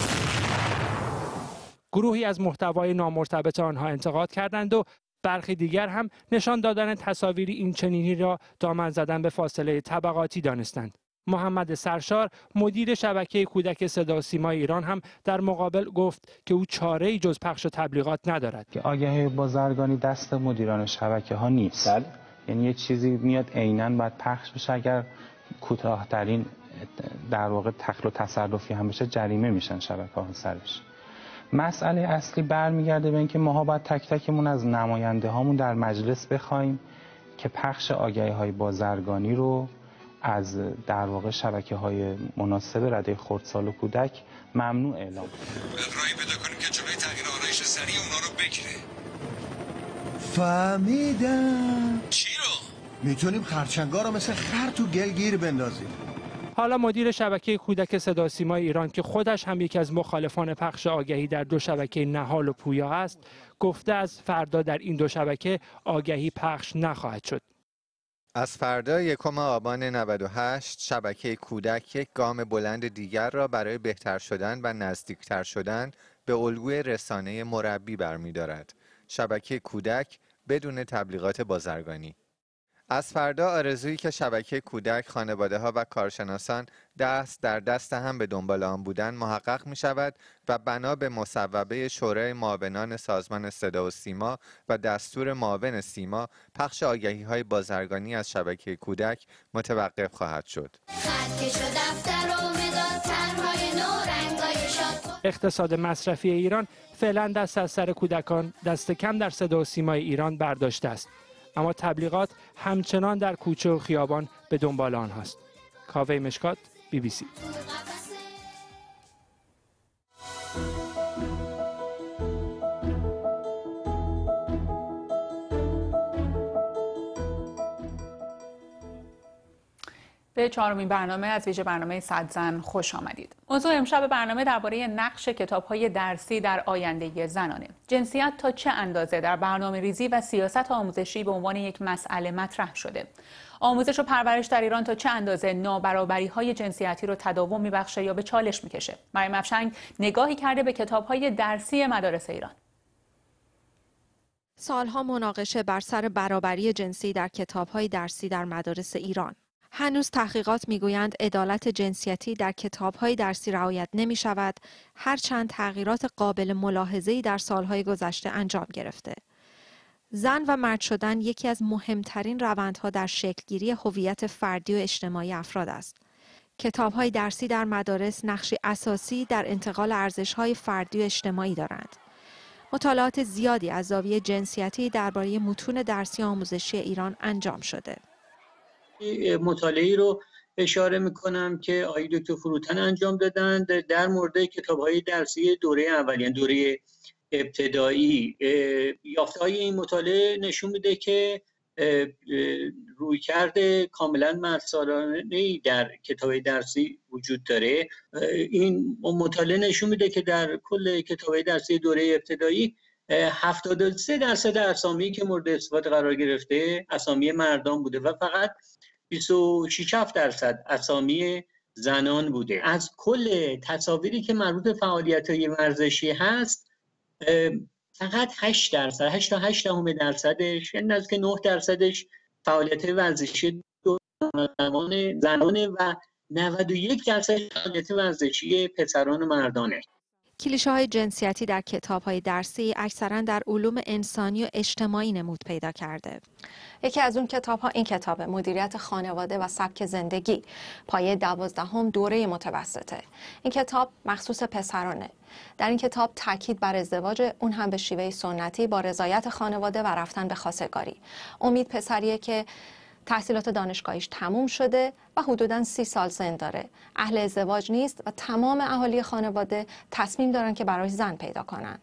گروهی از محتوای نامرتبط آنها انتقاد کردند و برخی دیگر هم نشان دادن تصاویری این چنینی را دامن زدن به فاصله طبقاتی دانستند. محمد سرشار مدیر شبکه کودک صدا سیما ایران هم در مقابل گفت که او چاره ای جز پخش تبلیغات ندارد که آگهی بازرگانی دست مدیران شبکه ها نیست بله. یعنی یه چیزی میاد عینا باید پخش بشه اگر کوتاهترین در واقع تخل و تصرفی هم بشه جریمه میشن شبکه ها سرش مسئله اصلی برمیگرده به اینکه ماها باید تک تکمون از نماینده هامون در مجلس بخوایم که پخش آگهی های بازرگانی رو از در واقع شبکه های مناسب رده خردسال و کودک ممنوع اعلام رای پیدا کنیم که جلوی تغییر آرایش سریع اونا رو بگیره. فهمیدم. چی رو؟ می‌تونیم خرچنگا رو مثل خر تو گلگیر بندازیم. حالا مدیر شبکه کودک صدا سیما ایران که خودش هم یکی از مخالفان پخش آگهی در دو شبکه نهال و پویا است گفته از فردا در این دو شبکه آگهی پخش نخواهد شد از فردا یکم آبان 98 شبکه کودک یک گام بلند دیگر را برای بهتر شدن و نزدیکتر شدن به الگوی رسانه مربی برمیدارد. شبکه کودک بدون تبلیغات بازرگانی از فردا آرزویی که شبکه کودک خانواده ها و کارشناسان دست در دست هم به دنبال آن بودن محقق می شود و بنا به مصوبه شورای معاونان سازمان صدا و سیما و دستور معاون سیما پخش آگهی های بازرگانی از شبکه کودک متوقف خواهد شد. اقتصاد مصرفی ایران فعلا دست از سر کودکان دست کم در صدا و سیمای ایران برداشته است. اما تبلیغات همچنان در کوچه و خیابان به دنبال آنهاست کاوه مشکات بی بی سی. به چهارمین برنامه از ویژه برنامه صد زن خوش آمدید. موضوع امشب برنامه درباره نقش کتاب‌های درسی در آینده زنانه. جنسیت تا چه اندازه در برنامه ریزی و سیاست آموزشی به عنوان یک مسئله مطرح شده. آموزش و پرورش در ایران تا چه اندازه نابرابری های جنسیتی رو تداوم میبخشه یا به چالش می‌کشه مریم افشنگ نگاهی کرده به کتاب های درسی مدارس ایران سالها مناقشه بر سر برابری جنسی در کتاب های درسی در مدارس ایران هنوز تحقیقات می‌گویند عدالت جنسیتی در کتاب های درسی رعایت نمی شود هرچند تغییرات قابل ملاحظه‌ای در سالهای گذشته انجام گرفته زن و مرد شدن یکی از مهمترین روندها در شکلگیری هویت فردی و اجتماعی افراد است. کتاب های درسی در مدارس نقشی اساسی در انتقال ارزش های فردی و اجتماعی دارند. مطالعات زیادی از زاویه جنسیتی درباره متون درسی آموزشی ایران انجام شده. مطالعه رو اشاره می‌کنم که آقای دکتر فروتن انجام دادند در مورد کتاب های درسی دوره اولیان دوره ابتدایی. یافته های این مطالعه نشون میده که روی کرده کاملا مردسالانه در کتاب درسی وجود داره. این مطالعه نشون میده که در کل کتاب درسی دوره ابتدایی 73 درصد اسامی که مورد استفاده قرار گرفته اسامی مردان بوده و فقط 26 درصد اسامی زنان بوده. از کل تصاویری که مربوط به فعالیت های ورزشی هست فقط 8 درصد 8 تا 8 دهم درصدش یعنی نزدیک 9 درصدش فعالیت ورزشی زنانه و 91 درصد فعالیت ورزشی پسران و مردانه. کلیشه های جنسیتی در کتاب های درسی اکثرا در علوم انسانی و اجتماعی نمود پیدا کرده. یکی از اون کتاب ها این کتاب مدیریت خانواده و سبک زندگی پایه دوازدهم دوره متوسطه. این کتاب مخصوص پسرانه. در این کتاب تاکید بر ازدواج اون هم به شیوه سنتی با رضایت خانواده و رفتن به خواستگاری. امید پسریه که تحصیلات دانشگاهیش تموم شده و حدودا سی سال سن داره. اهل ازدواج نیست و تمام اهالی خانواده تصمیم دارن که برای زن پیدا کنن.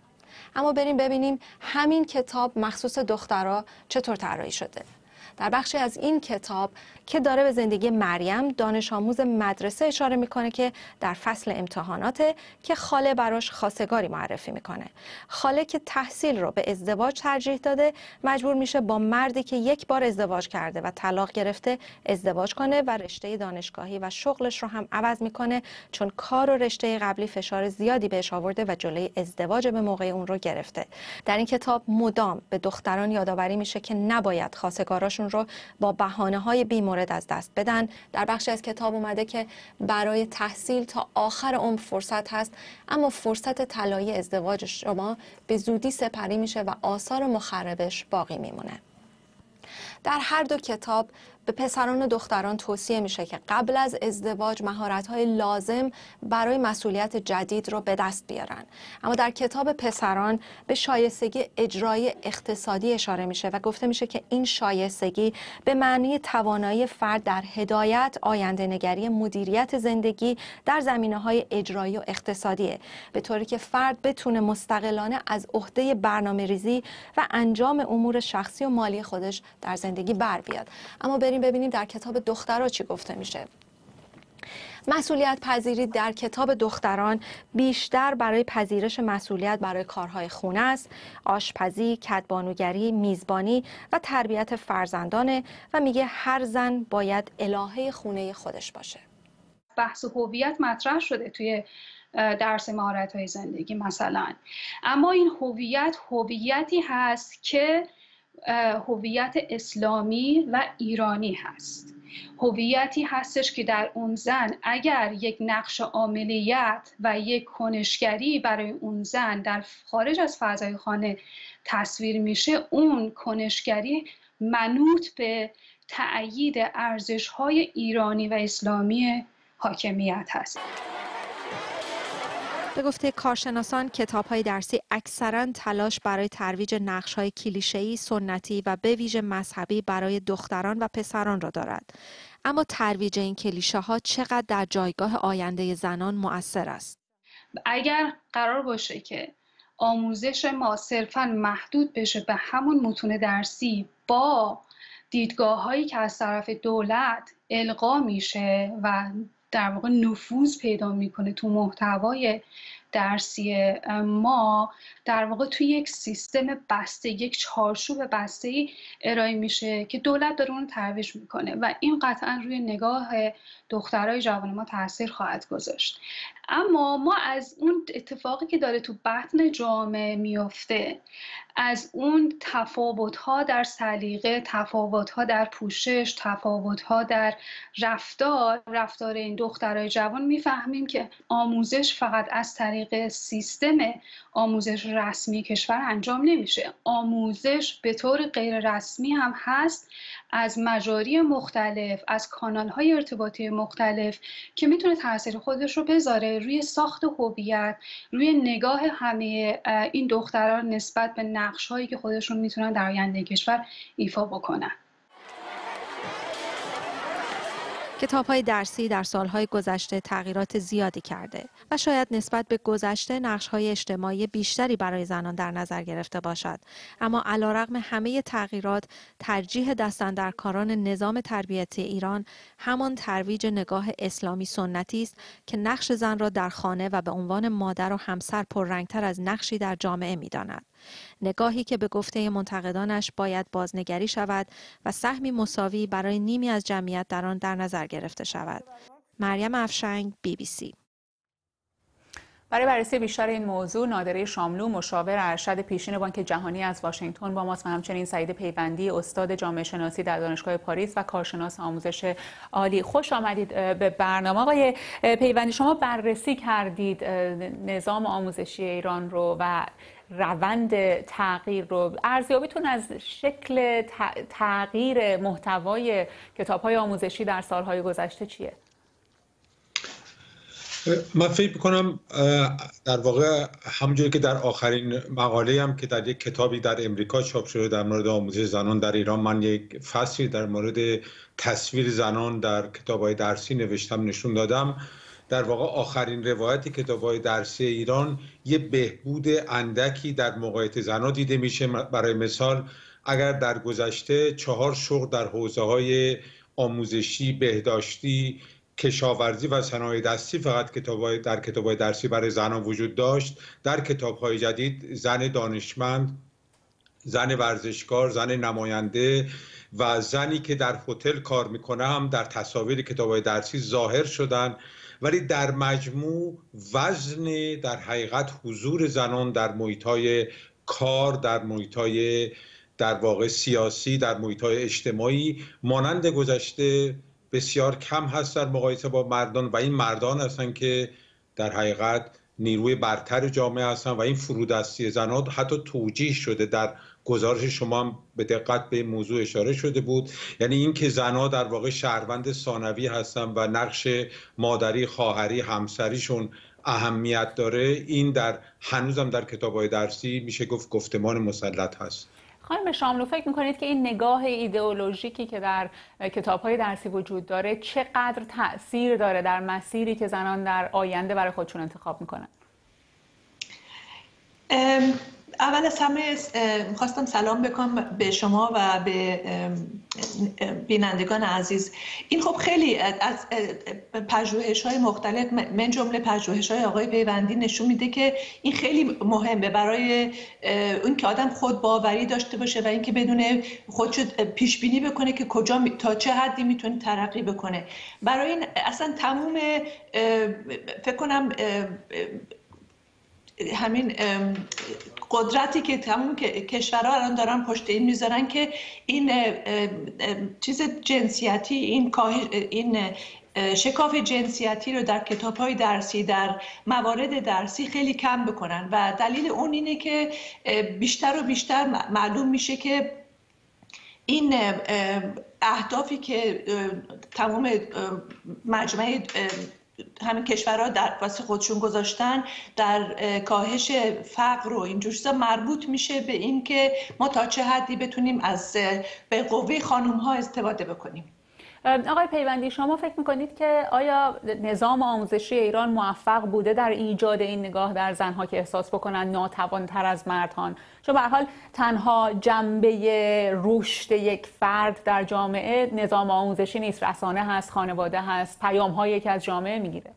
اما بریم ببینیم همین کتاب مخصوص دخترها چطور طراحی شده. در بخشی از این کتاب که داره به زندگی مریم دانش آموز مدرسه اشاره می‌کنه که در فصل امتحاناته که خاله براش خواستگاری معرفی می‌کنه. خاله که تحصیل رو به ازدواج ترجیح داده مجبور میشه با مردی که یک بار ازدواج کرده و طلاق گرفته ازدواج کنه و رشته دانشگاهی و شغلش رو هم عوض می‌کنه چون کار و رشته قبلی فشار زیادی بهش آورده و جلوی ازدواج به موقع اون رو گرفته. در این کتاب مدام به دختران یادآوری میشه که نباید خواستگاراشون رو با بهانه های مورد از دست بدن. در بخشی از کتاب اومده که برای تحصیل تا آخر عمر فرصت هست اما فرصت طلایی ازدواج شما به زودی سپری میشه و آثار مخربش باقی میمونه. در هر دو کتاب به پسران و دختران توصیه میشه که قبل از ازدواج های لازم برای مسئولیت جدید رو به دست بیارن. اما در کتاب پسران به شایستگی اجرای اقتصادی اشاره میشه و گفته میشه که این شایستگی به معنی توانایی فرد در هدایت آینده نگری مدیریت زندگی در زمینه های اجرایی و اقتصادیه. به طوری که فرد بتونه مستقلانه از عهده برنامه ریزی و انجام امور شخصی و مالی خودش در زندگی بر بیاد. اما بریم ببینیم در کتاب دخترها چی گفته میشه. مسئولیت پذیری در کتاب دختران بیشتر برای پذیرش مسئولیت برای کارهای خونه است. آشپزی، کدبانوگری، میزبانی و تربیت فرزندانه و میگه هر زن باید الهه خونه خودش باشه. بحث هویت مطرح شده توی درس مهارت های زندگی مثلا. اما این هویت هویتی هست که هویت اسلامی و ایرانی هست. هویتی هستش که در اون زن اگر یک نقش عاملیت و یک کنشگری برای اون زن در خارج از فضای خانه تصویر میشه اون کنشگری منوط به تأیید ارزش های ایرانی و اسلامی حاکمیت هست. به گفته کارشناسان کتاب های درسی اکثرا تلاش برای ترویج نقش های کلیشه‌ای سنتی و به ویژه مذهبی برای دختران و پسران را دارد. اما ترویج این کلیشه ها چقدر در جایگاه آینده زنان مؤثر است؟ اگر قرار باشه که آموزش ما صرفا محدود بشه به همون متون درسی با دیدگاه هایی که از طرف دولت القا میشه و در واقع نفوذ پیدا می‌کنه تو محتوای درسی ما. در واقع توی یک سیستم بسته یک چارچوب بسته ای ارائه میشه که دولت داره اون ترویج می‌کنه و این قطعا روی نگاه دخترای جوان ما تاثیر خواهد گذاشت. اما ما از اون اتفاقی که داره تو بطن جامعه میفته از اون تفاوت ها در سلیقه تفاوت ها در پوشش تفاوت ها در رفتار رفتار این دخترای جوان می‌فهمیم که آموزش فقط از طریق سیستم آموزش رسمی کشور انجام نمیشه. آموزش به طور غیر رسمی هم هست از مجاری مختلف از کانال های ارتباطی مختلف که می‌تونه تاثیر خودش رو بذاره روی ساخت هویت روی نگاه همه این دختران نسبت به نقش هایی که خودشون می‌تونن در آینده کشور ایفا بکنن. کتاب های درسی در سالهای گذشته تغییرات زیادی کرده و شاید نسبت به گذشته نقش های اجتماعی بیشتری برای زنان در نظر گرفته باشد. اما علیرغم همه تغییرات ترجیح دستندرکاران نظام تربیتی ایران همان ترویج نگاه اسلامی سنتی است که نقش زن را در خانه و به عنوان مادر و همسر پررنگتر از نقشی در جامعه می‌داند. نگاهی که به گفته منتقدانش باید بازنگری شود و سهمی مساوی برای نیمی از جمعیت در آن در نظر گرفته شود. مریم افشنگ بی بی سی برای بررسی بیشتر این موضوع نادره شاملو مشاور ارشد پیشین بانک جهانی از واشنگتن با ماست و همچنین سعید پیوندی استاد جامعه شناسی در دانشگاه پاریس و کارشناس آموزش عالی. خوش آمدید به برنامه آقای پیوندی. شما بررسی کردید نظام آموزشی ایران رو و روند تغییر رو. ارزیابیتون از شکل تغییر محتوای کتاب های آموزشی در سالهای گذشته چیه؟ من فکر می‌کنم در واقع همونجوری که در آخرین مقاله هم که در یک کتابی در امریکا چاپ شده در مورد آموزش زنان در ایران من یک فصلی در مورد تصویر زنان در کتاب های درسی نوشتم نشون دادم. در واقع آخرین روایت کتاب های درسی ایران یه بهبود اندکی در موقعیت زنان دیده میشه. برای مثال اگر در گذشته چهار شغل در حوزه های آموزشی بهداشتی کشاورزی و صنایع دستی فقط کتابای در کتاب درسی برای زنان وجود داشت. در کتاب های جدید زن دانشمند زن ورزشکار زن نماینده و زنی که در هتل کار می‌کنه هم در تصاویر کتاب درسی ظاهر شدن. ولی در مجموع وزن در حقیقت حضور زنان در محیط کار در محیط در واقع سیاسی در محیط اجتماعی مانند گذشته بسیار کم هست در مقایسه با مردان و این مردان هستند که در حقیقت نیروی برتر جامعه هستن و این فرودستی زنان حتی توجیه شده در گزارش شما هم به دقت به این موضوع اشاره شده بود. یعنی اینکه زنها در واقع شهروند ثانوی هستن و نقش مادری خواهری همسریشون اهمیت داره این در هنوزم در کتابهای درسی میشه گفت گفتمان مسلط هست. خانم شاملو فکر می‌کنید که این نگاه ایدئولوژیکی که در کتاب های درسی وجود داره چقدر تاثیر داره در مسیری که زنان در آینده برای خودشون انتخاب می‌کنن؟ اول از همه خواستم سلام بکنم به شما و به بینندگان عزیز. این خب خیلی از پژوهش های مختلف من جمله پژوهش های آقای پیوندی نشون میده که این خیلی مهمه برای اون که آدم خود باوری داشته باشه و اینکه بدونه خودشو پیش بینی بکنه که کجا تا چه حدی می‌تونه ترقی بکنه. برای این اصلا تموم فکر کنم همین قدرتی که تمام کشورها الان دارن پشت این می‌ذارن که این چیز جنسیتی این این شکاف جنسیتی رو در کتاب های درسی در موارد درسی خیلی کم بکنن. و دلیل اون اینه که بیشتر و بیشتر معلوم میشه که این اهدافی که تمام مجمع همین کشورها در واسه خودشون گذاشتن در کاهش فقر و اینجور چیزا مربوط میشه به اینکه ما تا چه حدی بتونیم از به قوه خانم ها استفاده بکنیم. آقای پیوندی شما فکر می‌کنید که آیا نظام آموزشی ایران موفق بوده در ایجاد این نگاه در زنها که احساس بکنن ناتوانتر از مردان چون به حال تنها جنبه رشد یک فرد در جامعه نظام آموزشی نیست رسانه هست خانواده هست پیام هایی که از جامعه می‌گیره.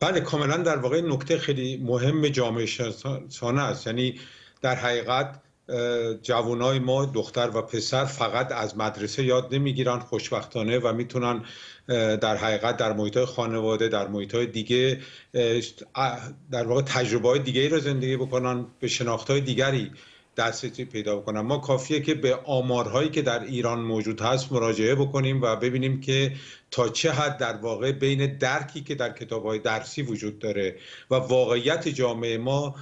بله کاملا در واقع نکته خیلی مهم جامعه شناسانه است. یعنی در حقیقت جوانای ما دختر و پسر فقط از مدرسه یاد نمی‌گیرن خوشبختانه و می‌تونن در حقیقت در محیط خانواده در محیط دیگه در واقع تجربه های دیگه رو زندگی بکنن به شناخت های دیگری. دسترسی پیدا بکنن ما کافیه که به آمارهایی که در ایران موجود هست مراجعه بکنیم و ببینیم که تا چه حد در واقع بین درکی که در کتاب های درسی وجود داره و واقعیت جامعه ما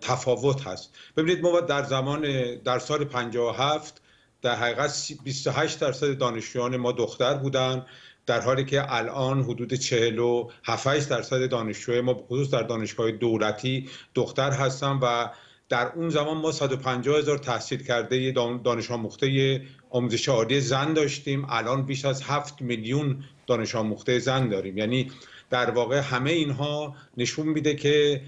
تفاوت هست. ببینید ما در زمان در سال 57 در حقیقت 28 درصد دانشجویان ما دختر بودن در حالی که الان حدود 47 درصد دانشجوی ما خصوص در دانشگاه دولتی دختر هستن و در اون زمان ما 150 هزار تحصیل کرده دانش آموخته آموزش عالی زن داشتیم. الان بیش از 7 میلیون دانش آموخته زن داریم. یعنی در واقع همه اینها نشون میده که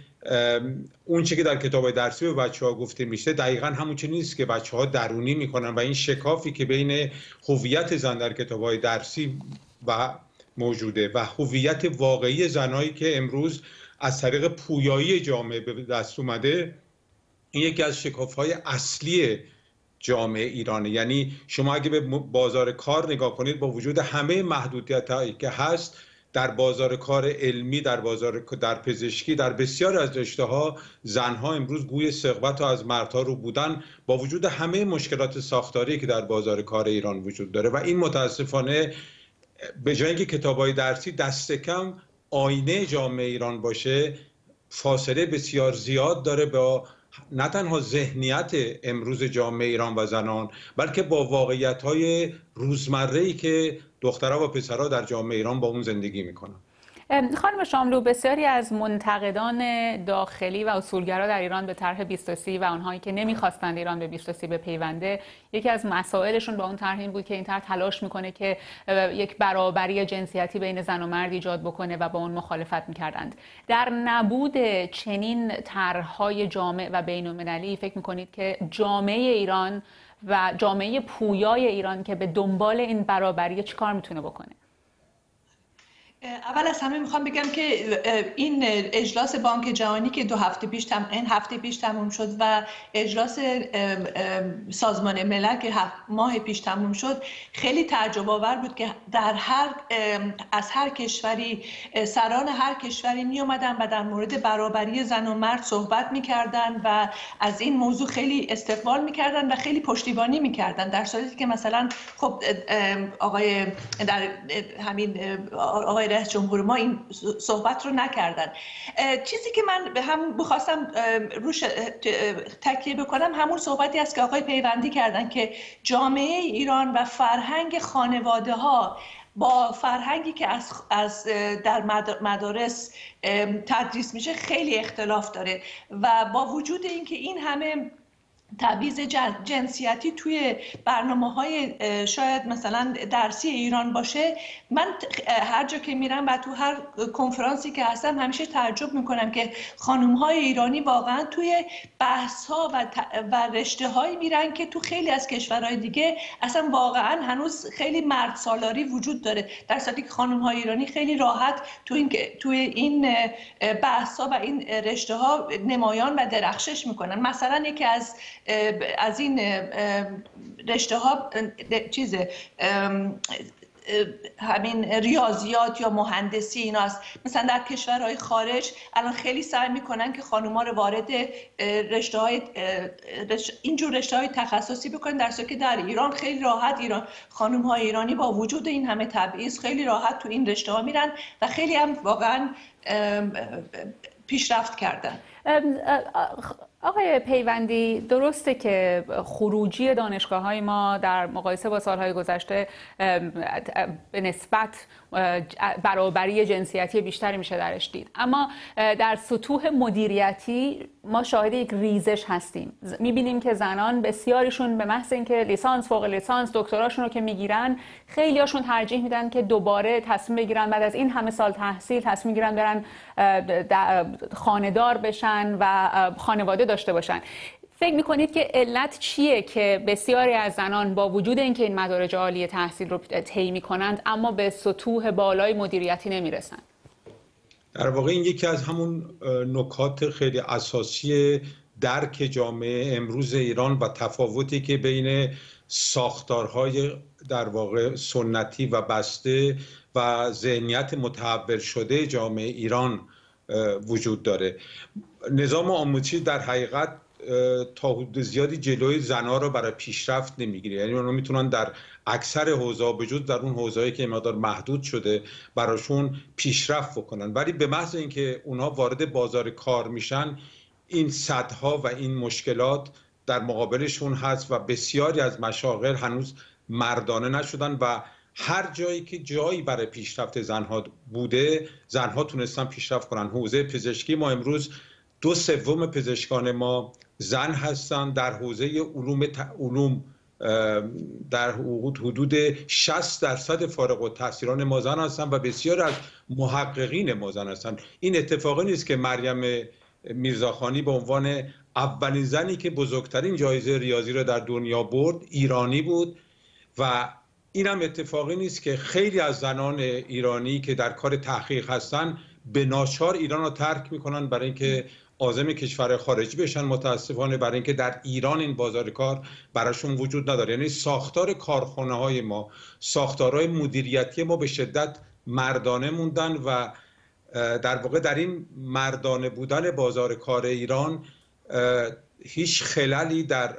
اون چی که در کتاب درسی به بچه ها گفته میشه دقیقا همون چی نیست که بچه ها درونی می‌کنن و این شکافی که بین هویت زن در کتاب های درسی و موجوده و هویت واقعی زنایی که امروز از طریق پویایی جامعه به دست اومده این یکی از شکاف های اصلی جامعه ایرانه. یعنی شما اگه به بازار کار نگاه کنید با وجود همه محدودیت هایی که هست در بازار کار علمی در بازار در پزشکی در بسیار از رشته ها زنها امروز گوی و از مردها رو بودن با وجود همه مشکلات ساختاری که در بازار کار ایران وجود داره. و این متاسفانه به جای اینکه کتاب های درسی دست کم آینه جامعه ایران باشه فاصله بسیار زیاد داره با نه تنها ذهنیت امروز جامعه ایران و زنان بلکه با واقعیت های روزمره ای که دخترها و پسرها در جامعه ایران با اون زندگی می‌کنن. خانم شاملو بسیاری از منتقدان داخلی و اصولگرا در ایران به طرح 23 و آنهایی که نمی‌خواستند ایران به 23 به پیونده یکی از مسائلشون با اون طرح این بود که این طرح تلاش می‌کنه که یک برابری جنسیتی بین زن و مرد ایجاد بکنه و با اون مخالفت می‌کردند. در نبود چنین طرحهای جامع و بین المللی فکر می‌کنید که جامعه ایران و جامعه پویای ایران که به دنبال این برابری چیکار می‌تونه بکنه؟ اول از همه می‌خوام بگم که این اجلاس بانک جهانی که دو هفته پیش تم... این هفته پیش تموم شد و اجلاس سازمان ملل که ماه پیش تموم شد خیلی تعجب آور بود که در هر از هر کشوری سران هر کشوری می اومدن و در مورد برابری زن و مرد صحبت می‌کردن و از این موضوع خیلی استقبال می‌کردن و خیلی پشتیبانی می‌کردن. در صورتی که مثلا خب آقای در همین آقای رئیس جمهور ما این صحبت رو نکردن. چیزی که من به هم بخواستم روش تکیه بکنم همون صحبتی است که آقای پیوندی کردن که جامعه ایران و فرهنگ خانواده ها با فرهنگی که از, از در مدارس تدریس میشه خیلی اختلاف داره و با وجود اینکه این همه تبعیض جنسیتی توی برنامه های شاید مثلا درسی ایران باشه من هر جا که میرم و تو هر کنفرانسی که هستم همیشه تعجب می‌کنم که خانوم های ایرانی واقعا توی بحث ها و, و رشته هایی میرن که تو خیلی از کشورهای دیگه اصلا واقعا هنوز خیلی مرد سالاری وجود داره در صورتی که خانوم های ایرانی خیلی راحت تو این توی این بحث ها و این رشته ها نمایان و درخشش می‌کنن. مثلا یکی از از این رشته ها چیز همین ریاضیات یا مهندسی ایناست مثلا در کشورهای خارج الان خیلی سعی می‌کنن که خانوما رو وارد رشته های اینجور رشته های تخصصی بکنن در که در ایران خیلی راحت ایران خانوم های ایرانی با وجود این همه تبعیض خیلی راحت تو این رشته ها میرن و خیلی هم واقعا پیشرفت کردن. آقای پیوندی درسته که خروجی دانشگاه های ما در مقایسه با سالهای گذشته به نسبت برابری جنسیتی بیشتری میشه درش دید. اما در سطوح مدیریتی ما شاهد یک ریزش هستیم. می‌بینیم که زنان بسیاریشون به محض اینکه لیسانس فوق لیسانس دکتراشون رو که می‌گیرن خیلیاشون ترجیح میدن که دوباره تصمیم بگیرن بعد از این همه سال تحصیل تصمیم می‌گیرن برن خاندار بشن. و خانواده داشته باشن. فکر می‌کنید که علت چیه که بسیاری از زنان با وجود اینکه این مدارج عالی تحصیل رو طی می‌کنند اما به سطوح بالای مدیریتی نمی‌رسن؟ در واقع این یکی از همون نکات خیلی اساسی درک جامعه امروز ایران و تفاوتی که بین ساختارهای در واقع سنتی و بسته و ذهنیت متحول شده جامعه ایران وجود داره. نظام آموزشی در حقیقت تا حدود زیادی جلوی زنها رو برای پیشرفت نمی‌گیره. یعنی اونا می‌تونن در اکثر حوزه بجود در اون حوزه‌ای که مقدار محدود شده براشون پیشرفت بکنن. ولی به محض اینکه اونها وارد بازار کار میشن این صدها و این مشکلات در مقابلشون هست و بسیاری از مشاغل هنوز مردانه نشدن و هر جایی که جایی برای پیشرفت زنها بوده زنها تونستن پیشرفت کنن. حوزه پزشکی ما امروز دو سوم پزشکان ما زن هستند در حوزه علوم علوم در حدود 60 درصد فارغ التحصیلان ما زن هستند و بسیار از محققین ما زن هستند. این اتفاقی نیست که مریم میرزاخانی به عنوان اولین زنی که بزرگترین جایزه ریاضی را در دنیا برد ایرانی بود و این هم اتفاقی نیست که خیلی از زنان ایرانی که در کار تحقیق هستند به ناچار ایران رو ترک می‌کنن برای اینکه عازم کشور خارجی بشن متاسفانه برای اینکه در ایران این بازار کار براشون وجود نداره. یعنی ساختار کارخانه های ما ساختارهای مدیریتی ما به شدت مردانه موندن و در واقع در این مردانه بودن بازار کار ایران هیچ خلالی در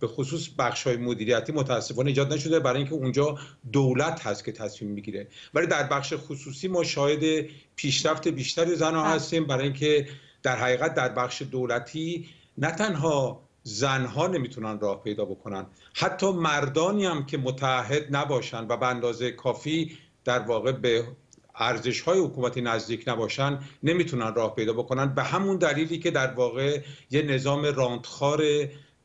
به خصوص بخش های مدیریتی متاسفانه ایجاد نشده. برای اینکه اونجا دولت هست که تصمیم می‌گیره. ولی در بخش خصوصی ما شاهد پیشرفت بیشتری زنها بله. هستیم. برای اینکه در حقیقت در بخش دولتی نه تنها زنها نمی‌تونن راه پیدا بکنن حتی مردانی هم که متحد نباشن و به اندازه کافی در واقع به ارزش های حکومتی نزدیک نباشن نمی‌تونن راه پیدا بکنن. به همون دلیلی که در واقع یه نظام راندخار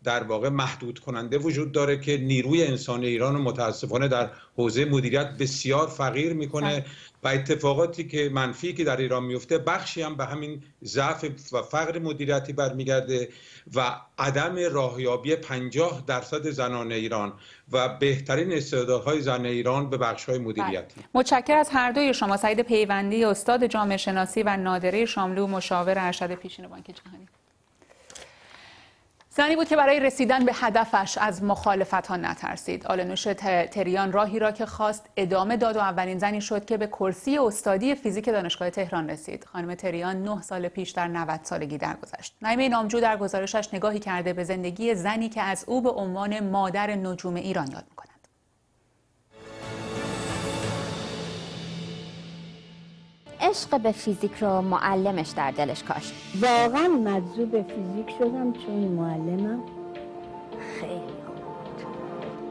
در واقع محدود کننده وجود داره که نیروی انسان ایران متاسفانه در حوزه مدیریت بسیار فقیر می‌کنه. و اتفاقاتی که منفی که در ایران میفته بخشی هم به همین ضعف و فقر مدیریتی برمیگرده و عدم راهیابی 50 درصد زنان ایران و بهترین استعدادهای زن ایران به بخش‌های مدیریتی بله. متشکر از هر دوی شما سعید پیوندی استاد جامعه شناسی و نادره شاملو مشاور ارشد پیشین بانک جهانی زنی بود که برای رسیدن به هدفش از مخالفت ها نترسید. آلنوش تریان راهی را که خواست ادامه داد و اولین زنی شد که به کرسی استادی فیزیک دانشگاه تهران رسید. خانم تریان نه سال پیش در 90 سالگی درگذشت. نعیمه نامجو در گزارشش نگاهی کرده به زندگی زنی که از او به عنوان مادر نجوم ایران یاد می‌کند. عشق به فیزیک رو معلمش در دلش کاشت واقعا مجذوب فیزیک شدم چون معلمم. خیلی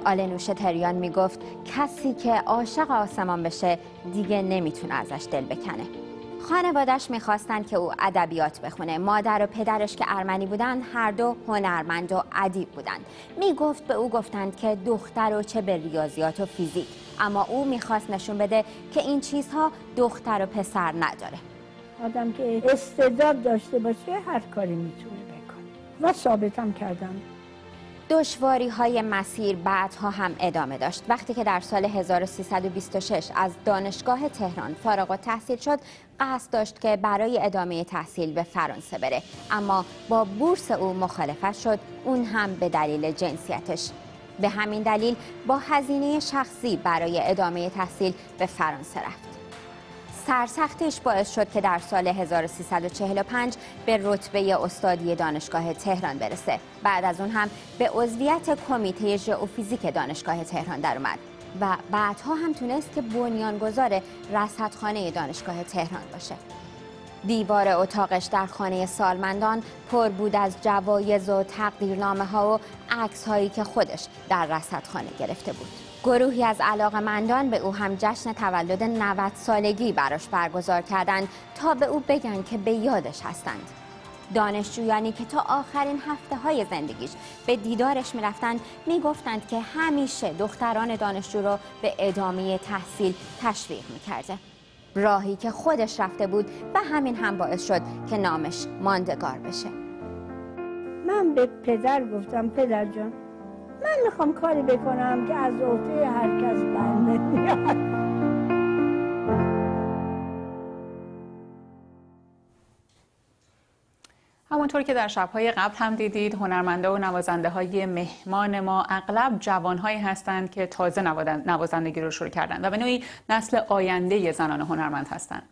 آلنوش تریان می‌گفت کسی که عاشق آسمان بشه دیگه نمی‌تونه ازش دل بکنه. خانوادش می‌خواستن که او ادبیات بخونه. مادر و پدرش که ارمنی بودن هر دو هنرمند و ادیب بودن می‌گفت به او گفتند که دختر و چه به ریاضیات و فیزیک. اما او می‌خواست نشون بده که این چیزها دختر و پسر نداره. آدم که استعداد داشته باشه هر کاری می‌تونه بکنه. و ثابتم کردم. دشواری های مسیر بعدها هم ادامه داشت. وقتی که در سال 1326 از دانشگاه تهران فارغ تحصیل شد قصد داشت که برای ادامه تحصیل به فرانسه بره. اما با بورس او مخالفت شد. اون هم به دلیل جنسیتش. به همین دلیل با هزینه شخصی برای ادامه تحصیل به فرانسه رفت. سرسختیش باعث شد که در سال 1345 به رتبه استادی دانشگاه تهران برسه. بعد از اون هم به عضویت کمیته ژئوفیزیک دانشگاه تهران در اومد و بعدها هم تونست که بنیانگذار رصدخانه دانشگاه تهران باشه. دیوار اتاقش در خانه سالمندان پر بود از جوایز و تقدیرنامه ها و عکس هایی که خودش در رصدخانه گرفته بود. گروهی از علاقمندان به او هم جشن تولد 90 سالگی براش برگزار کردند تا به او بگن که به یادش هستند. دانشجویانی که تا آخرین هفته های زندگیش به دیدارش می‌رفتند می‌گفتند که همیشه دختران دانشجو رو به ادامه تحصیل تشویق می‌کرده راهی که خودش رفته بود و همین هم باعث شد که نامش ماندگار بشه. من به پدر گفتم پدر جان من می‌خوام کاری بکنم که از عهده هر کس بر همونطور که در شبهای قبل هم دیدید هنرمنده و نوازنده های مهمان ما اغلب جوانهایی هستند که تازه نوازندگی رو شروع کردند و به نوعی نسل آینده زنان هنرمند هستند.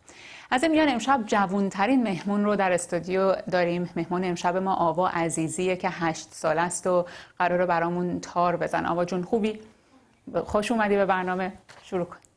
از این میان امشب جوانترین مهمون رو در استودیو داریم. مهمون امشب ما آوا عزیزیه که هشت سال است و قرار برامون تار بزن. آوا جون خوبی؟ خوش اومدی به برنامه. شروع کن.